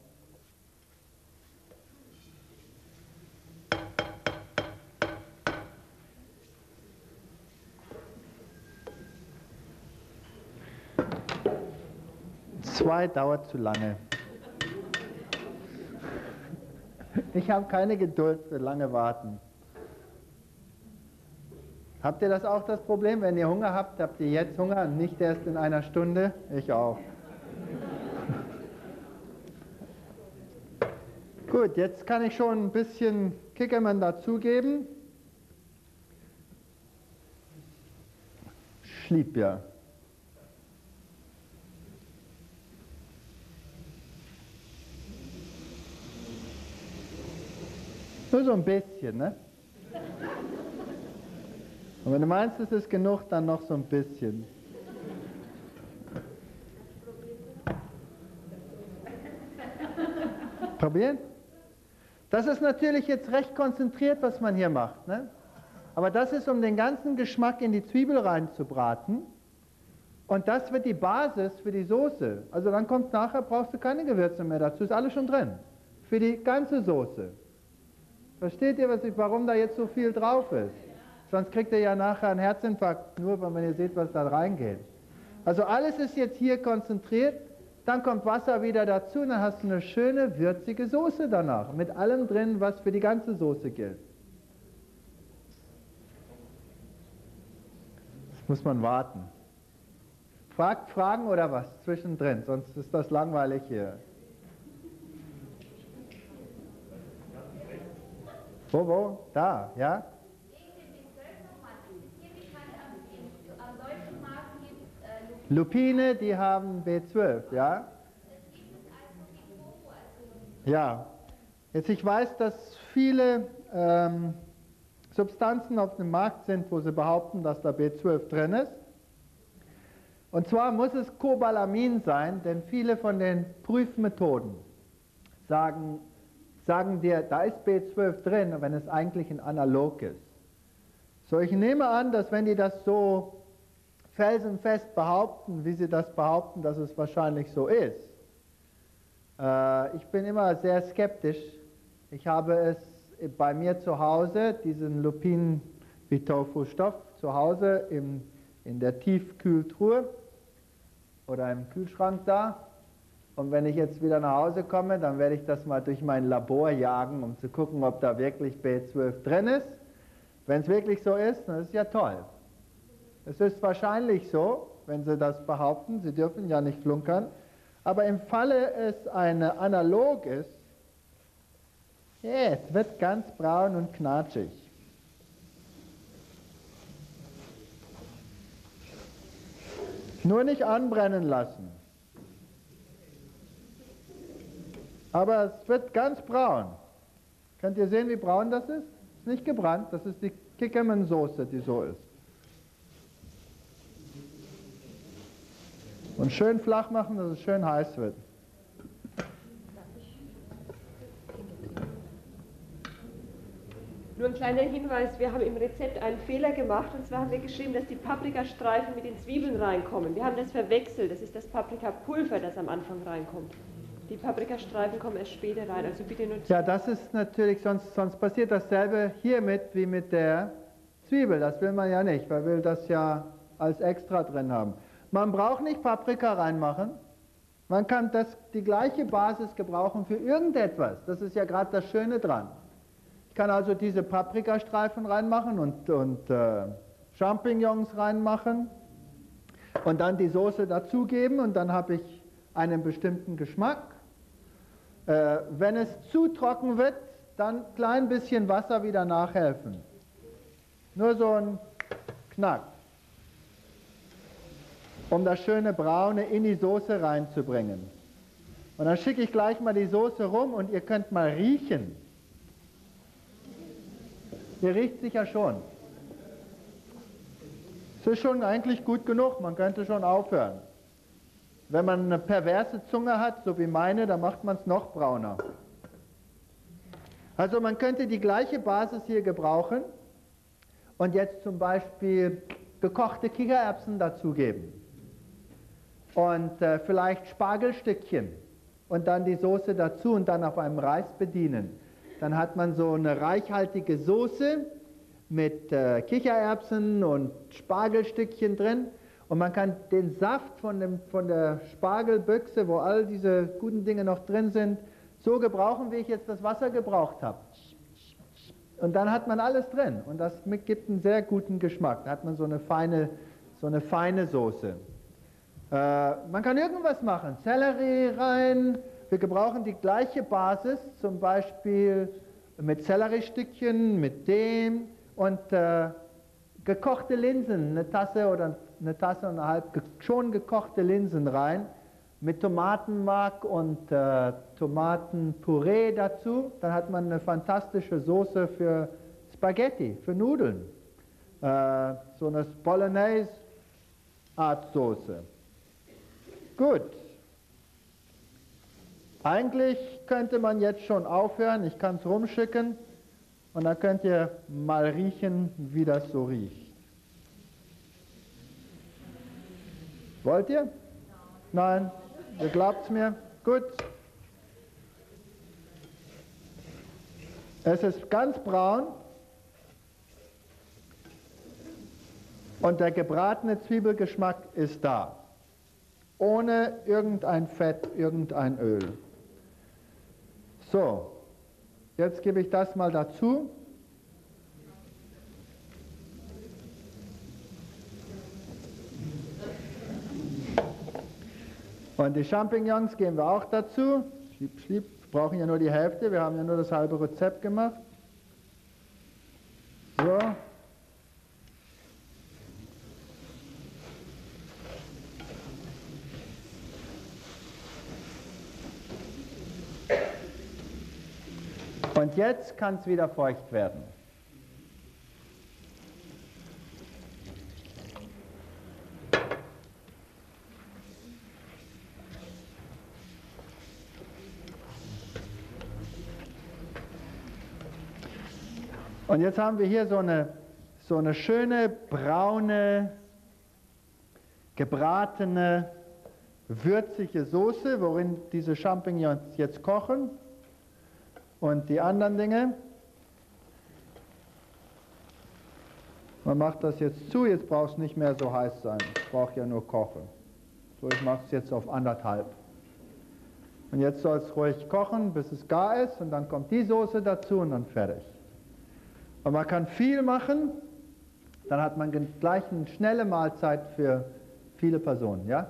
Zwei dauert zu lange. Ich habe keine Geduld für lange Warten. Habt ihr das auch das Problem? Wenn ihr Hunger habt, habt ihr jetzt Hunger und nicht erst in einer Stunde? Ich auch. Gut, jetzt kann ich schon ein bisschen Kickermann dazugeben. Schliebja. Nur so ein bisschen, ne? Und wenn du meinst, es ist genug, dann noch so ein bisschen. Probieren? Das ist natürlich jetzt recht konzentriert, was man hier macht. Ne? Aber das ist, um den ganzen Geschmack in die Zwiebel reinzubraten. Und das wird die Basis für die Soße. Also dann kommt nachher, brauchst du keine Gewürze mehr dazu, ist alles schon drin. Für die ganze Soße. Versteht ihr, ich, warum da jetzt so viel drauf ist? Sonst kriegt ihr ja nachher einen Herzinfarkt, nur wenn ihr seht, was da reingeht. Also alles ist jetzt hier konzentriert, dann kommt Wasser wieder dazu und dann hast du eine schöne, würzige Soße danach. Mit allem drin, was für die ganze Soße gilt. Das muss man warten. Fragt Fragen oder was zwischendrin, sonst ist das langweilig hier. Wo, wo? Da, ja? Lupine, die haben B12, ja? Ja. Jetzt ich weiß, dass viele ähm, Substanzen auf dem Markt sind, wo sie behaupten, dass da B12 drin ist. Und zwar muss es Cobalamin sein, denn viele von den Prüfmethoden sagen, sagen dir, da ist B12 drin, wenn es eigentlich ein Analog ist. So, ich nehme an, dass wenn die das so felsenfest behaupten, wie sie das behaupten, dass es wahrscheinlich so ist, äh, ich bin immer sehr skeptisch. Ich habe es bei mir zu Hause, diesen Lupin Bitofu-Stoff, zu Hause im, in der Tiefkühltruhe oder im Kühlschrank da. Und wenn ich jetzt wieder nach Hause komme, dann werde ich das mal durch mein Labor jagen, um zu gucken, ob da wirklich B12 drin ist. Wenn es wirklich so ist, dann ist es ja toll. Es ist wahrscheinlich so, wenn Sie das behaupten, Sie dürfen ja nicht flunkern, aber im Falle es eine analog ist, yeah, es wird ganz braun und knatschig. Nur nicht anbrennen lassen. Aber es wird ganz braun. Könnt ihr sehen, wie braun das ist? Ist nicht gebrannt, das ist die Kickerman-Soße, die so ist. Und schön flach machen, dass es schön heiß wird. Nur ein kleiner Hinweis, wir haben im Rezept einen Fehler gemacht und zwar haben wir geschrieben, dass die Paprikastreifen mit den Zwiebeln reinkommen. Wir haben das verwechselt, das ist das Paprikapulver, das am Anfang reinkommt. Die Paprikastreifen kommen erst später rein, also bitte nur... Ja, das ist natürlich, sonst, sonst passiert dasselbe hiermit wie mit der Zwiebel. Das will man ja nicht, man will das ja als extra drin haben. Man braucht nicht Paprika reinmachen. Man kann das, die gleiche Basis gebrauchen für irgendetwas. Das ist ja gerade das Schöne dran. Ich kann also diese Paprikastreifen reinmachen und, und äh, Champignons reinmachen und dann die Soße dazugeben und dann habe ich einen bestimmten Geschmack. Äh, wenn es zu trocken wird, dann ein klein bisschen Wasser wieder nachhelfen. Nur so ein Knack, um das schöne Braune in die Soße reinzubringen. Und dann schicke ich gleich mal die Soße rum und ihr könnt mal riechen. Ihr riecht sicher schon. Es ist schon eigentlich gut genug, man könnte schon aufhören. Wenn man eine perverse Zunge hat, so wie meine, dann macht man es noch brauner. Also man könnte die gleiche Basis hier gebrauchen und jetzt zum Beispiel gekochte Kichererbsen dazugeben und äh, vielleicht Spargelstückchen und dann die Soße dazu und dann auf einem Reis bedienen. Dann hat man so eine reichhaltige Soße mit äh, Kichererbsen und Spargelstückchen drin und man kann den Saft von, dem, von der Spargelbüchse, wo all diese guten Dinge noch drin sind, so gebrauchen, wie ich jetzt das Wasser gebraucht habe. Und dann hat man alles drin und das gibt einen sehr guten Geschmack. Da hat man so eine feine, so eine feine Soße. Äh, man kann irgendwas machen. Sellerie rein. Wir gebrauchen die gleiche Basis, zum Beispiel mit Selleriestückchen, mit dem und äh, gekochte Linsen, eine Tasse oder eine Tasse und eine halb schon gekochte Linsen rein mit Tomatenmark und äh, Tomatenpüree dazu. Dann hat man eine fantastische Soße für Spaghetti, für Nudeln. Äh, so eine Bolognese-Art Soße. Gut. Eigentlich könnte man jetzt schon aufhören. Ich kann es rumschicken und dann könnt ihr mal riechen, wie das so riecht. Wollt ihr? Nein? Ihr glaubt es mir? Gut. Es ist ganz braun und der gebratene Zwiebelgeschmack ist da, ohne irgendein Fett, irgendein Öl. So, jetzt gebe ich das mal dazu. Und die Champignons geben wir auch dazu. Schlieb, schlieb. Wir brauchen ja nur die Hälfte, wir haben ja nur das halbe Rezept gemacht. So. Und jetzt kann es wieder feucht werden. Und jetzt haben wir hier so eine, so eine schöne braune, gebratene, würzige Soße, worin diese Champignons jetzt kochen. Und die anderen Dinge. Man macht das jetzt zu, jetzt braucht es nicht mehr so heiß sein. Ich brauche ja nur kochen. So, ich mache es jetzt auf anderthalb. Und jetzt soll es ruhig kochen, bis es gar ist. Und dann kommt die Soße dazu und dann fertig. Und man kann viel machen, dann hat man gleich eine schnelle Mahlzeit für viele Personen. Ja?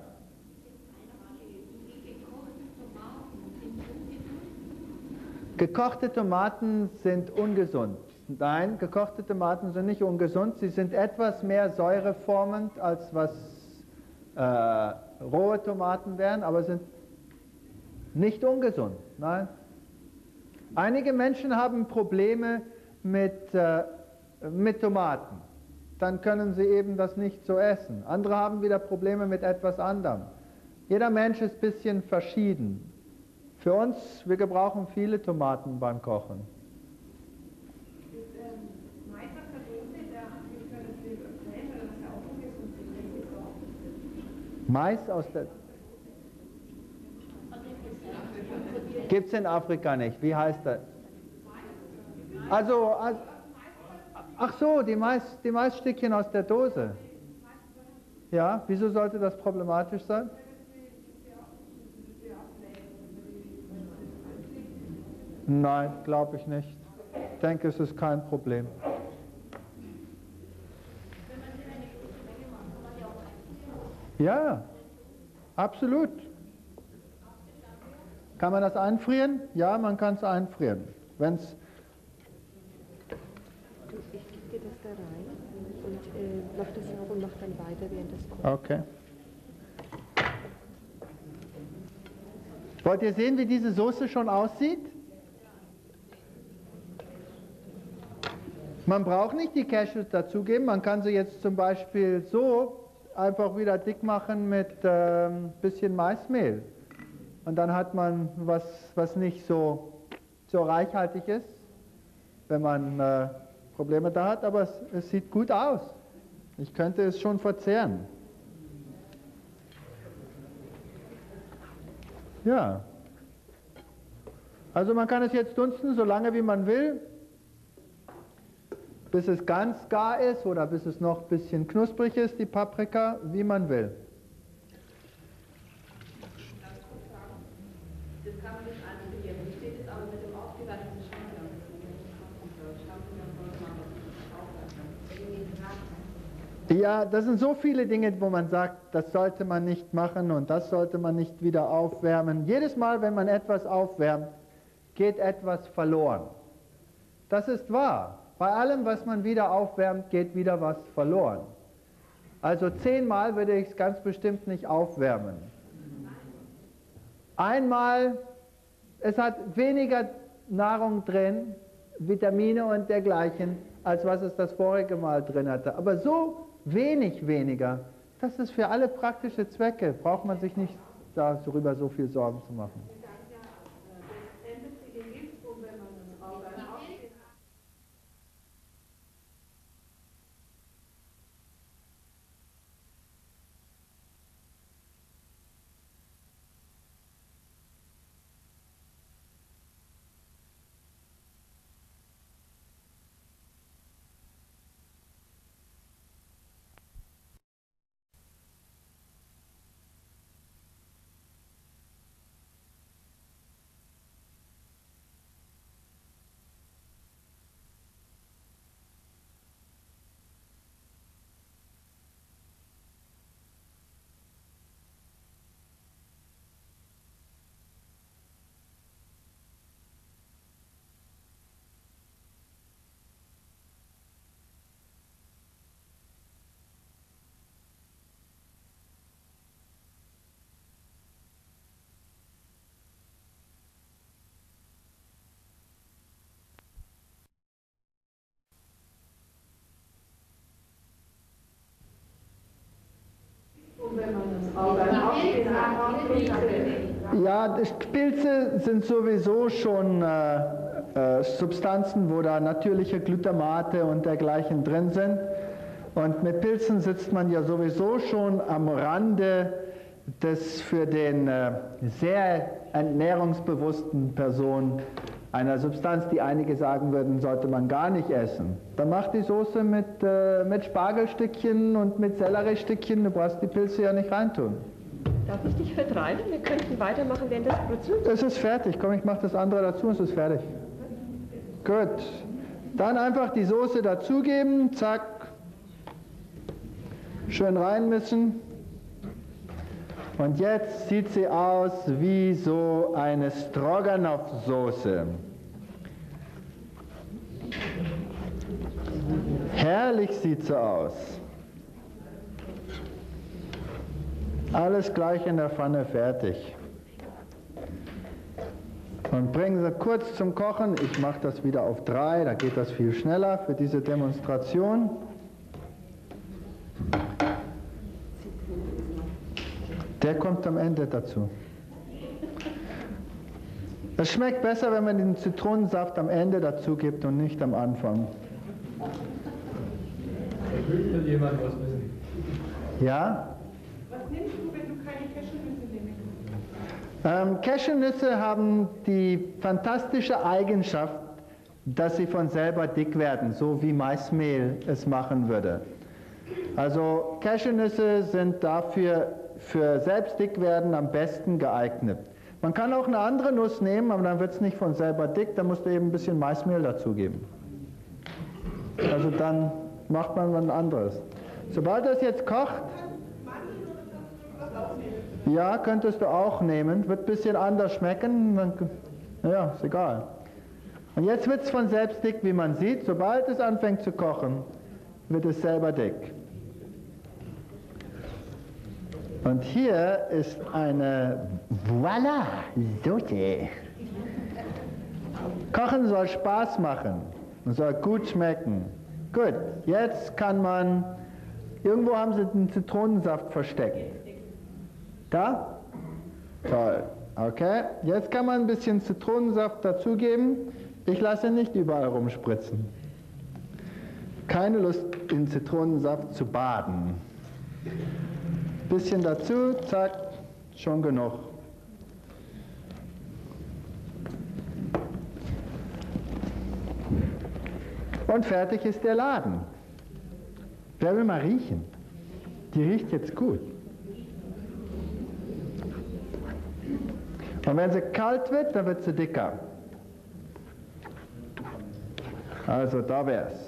Gekochte Tomaten sind ungesund. Nein, gekochte Tomaten sind nicht ungesund. Sie sind etwas mehr säureformend, als was äh, rohe Tomaten wären, aber sind nicht ungesund. Nein. Einige Menschen haben Probleme mit, äh, mit Tomaten. Dann können sie eben das nicht so essen. Andere haben wieder Probleme mit etwas anderem. Jeder Mensch ist ein bisschen verschieden. Für uns, wir gebrauchen viele Tomaten beim Kochen. Mais aus der. Gibt es in Afrika nicht. Wie heißt das? Also, also ach so, die, Mais, die Maisstückchen aus der Dose. Ja, wieso sollte das problematisch sein? Nein, glaube ich nicht. Ich denke, es ist kein Problem. Ja, absolut. Kann man das einfrieren? Ja, man kann es einfrieren. Wenn's Ich gebe dir das da rein und äh, mach das auf und mach dann weiter, während das kommt. Okay. Wollt ihr sehen, wie diese Soße schon aussieht? Man braucht nicht die Cashews dazugeben, man kann sie jetzt zum Beispiel so einfach wieder dick machen mit ein ähm, bisschen Maismehl. Und dann hat man was, was nicht so, so reichhaltig ist, wenn man äh, Probleme da hat, aber es, es sieht gut aus. Ich könnte es schon verzehren. Ja. Also man kann es jetzt dunsten, so lange wie man will, bis es ganz gar ist oder bis es noch ein bisschen knusprig ist, die Paprika, wie man will. Ja, das sind so viele Dinge, wo man sagt, das sollte man nicht machen und das sollte man nicht wieder aufwärmen. Jedes Mal, wenn man etwas aufwärmt, geht etwas verloren. Das ist wahr. Bei allem, was man wieder aufwärmt, geht wieder was verloren. Also zehnmal würde ich es ganz bestimmt nicht aufwärmen. Einmal, es hat weniger Nahrung drin, Vitamine und dergleichen, als was es das vorige Mal drin hatte. Aber so wenig weniger. Das ist für alle praktische Zwecke, braucht man sich nicht darüber so viel Sorgen zu machen. Pilze sind sowieso schon äh, äh, Substanzen, wo da natürliche Glutamate und dergleichen drin sind. Und mit Pilzen sitzt man ja sowieso schon am Rande des für den äh, sehr ernährungsbewussten Person einer Substanz, die einige sagen würden, sollte man gar nicht essen. Dann mach die Soße mit, äh, mit Spargelstückchen und mit Selleriestückchen, du brauchst die Pilze ja nicht reintun. Darf ich dich vertreiben? Wir könnten weitermachen, während das Brot Es ist fertig, komm, ich mache das andere dazu, es ist fertig. Gut, dann einfach die Soße dazugeben, zack, schön reinmischen. Und jetzt sieht sie aus wie so eine Stroganoff-Soße. Herrlich sieht sie aus. Alles gleich in der Pfanne fertig. Und bringen Sie kurz zum Kochen. Ich mache das wieder auf drei, da geht das viel schneller für diese Demonstration. Der kommt am Ende dazu. Es schmeckt besser, wenn man den Zitronensaft am Ende dazu gibt und nicht am Anfang. Will jemand was wissen? Ja? Was nimmst du, wenn du keine Cashewnüsse nimmst? Ähm, Cashewnüsse haben die fantastische Eigenschaft, dass sie von selber dick werden, so wie Maismehl es machen würde. Also Cashewnüsse sind dafür für selbst dick werden am besten geeignet. Man kann auch eine andere Nuss nehmen, aber dann wird es nicht von selber dick, da musst du eben ein bisschen Maismehl dazugeben. Also dann macht man was anderes. Sobald das jetzt kocht, Ja, könntest du auch nehmen. Wird ein bisschen anders schmecken. Ja, ist egal. Und jetzt wird es von selbst dick, wie man sieht. Sobald es anfängt zu kochen, wird es selber dick. Und hier ist eine Voila Soße. Kochen soll Spaß machen und soll gut schmecken. Gut, jetzt kann man, irgendwo haben sie den Zitronensaft versteckt. Da? Toll. Okay, jetzt kann man ein bisschen Zitronensaft dazugeben. Ich lasse nicht überall rumspritzen. Keine Lust in Zitronensaft zu baden. Bisschen dazu, zack, schon genug. Und fertig ist der Laden. Wer will mal riechen? Die riecht jetzt gut. Und wenn sie kalt wird, dann wird sie dicker. Also da wär's.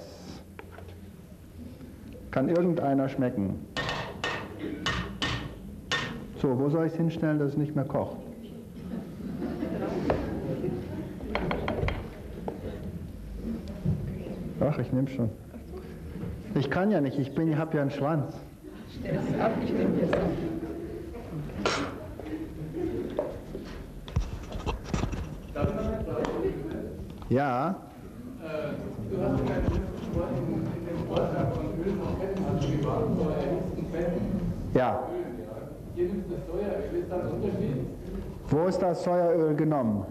Kann irgendeiner schmecken. So, wo soll ich es hinstellen, dass es nicht mehr kocht? Ach, ich nehme schon. Ich kann ja nicht, ich bin, habe ja einen Schwanz. Stell es ab, ich nehme es ab. Ja. Du hast ja in dem Vortrag von Ölen und Fetten hast du gemacht, vor erhitzten Fetten. Ja. Hier nimmt das Sojaöl, ist da ein Unterschied? Wo ist das Sojaöl genommen?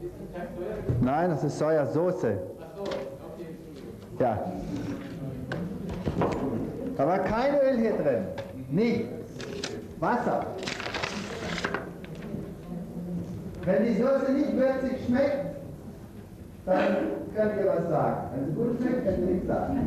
Ist das kein Sojaöl? Nein, das ist Sojasauce. Ach so, okay. Ja. Da war kein Öl hier drin. Nichts. Wasser. Wenn die Soße nicht würzig schmeckt, dann könnt ihr was sagen. Wenn sie gut schmeckt, könnt ihr nichts sagen.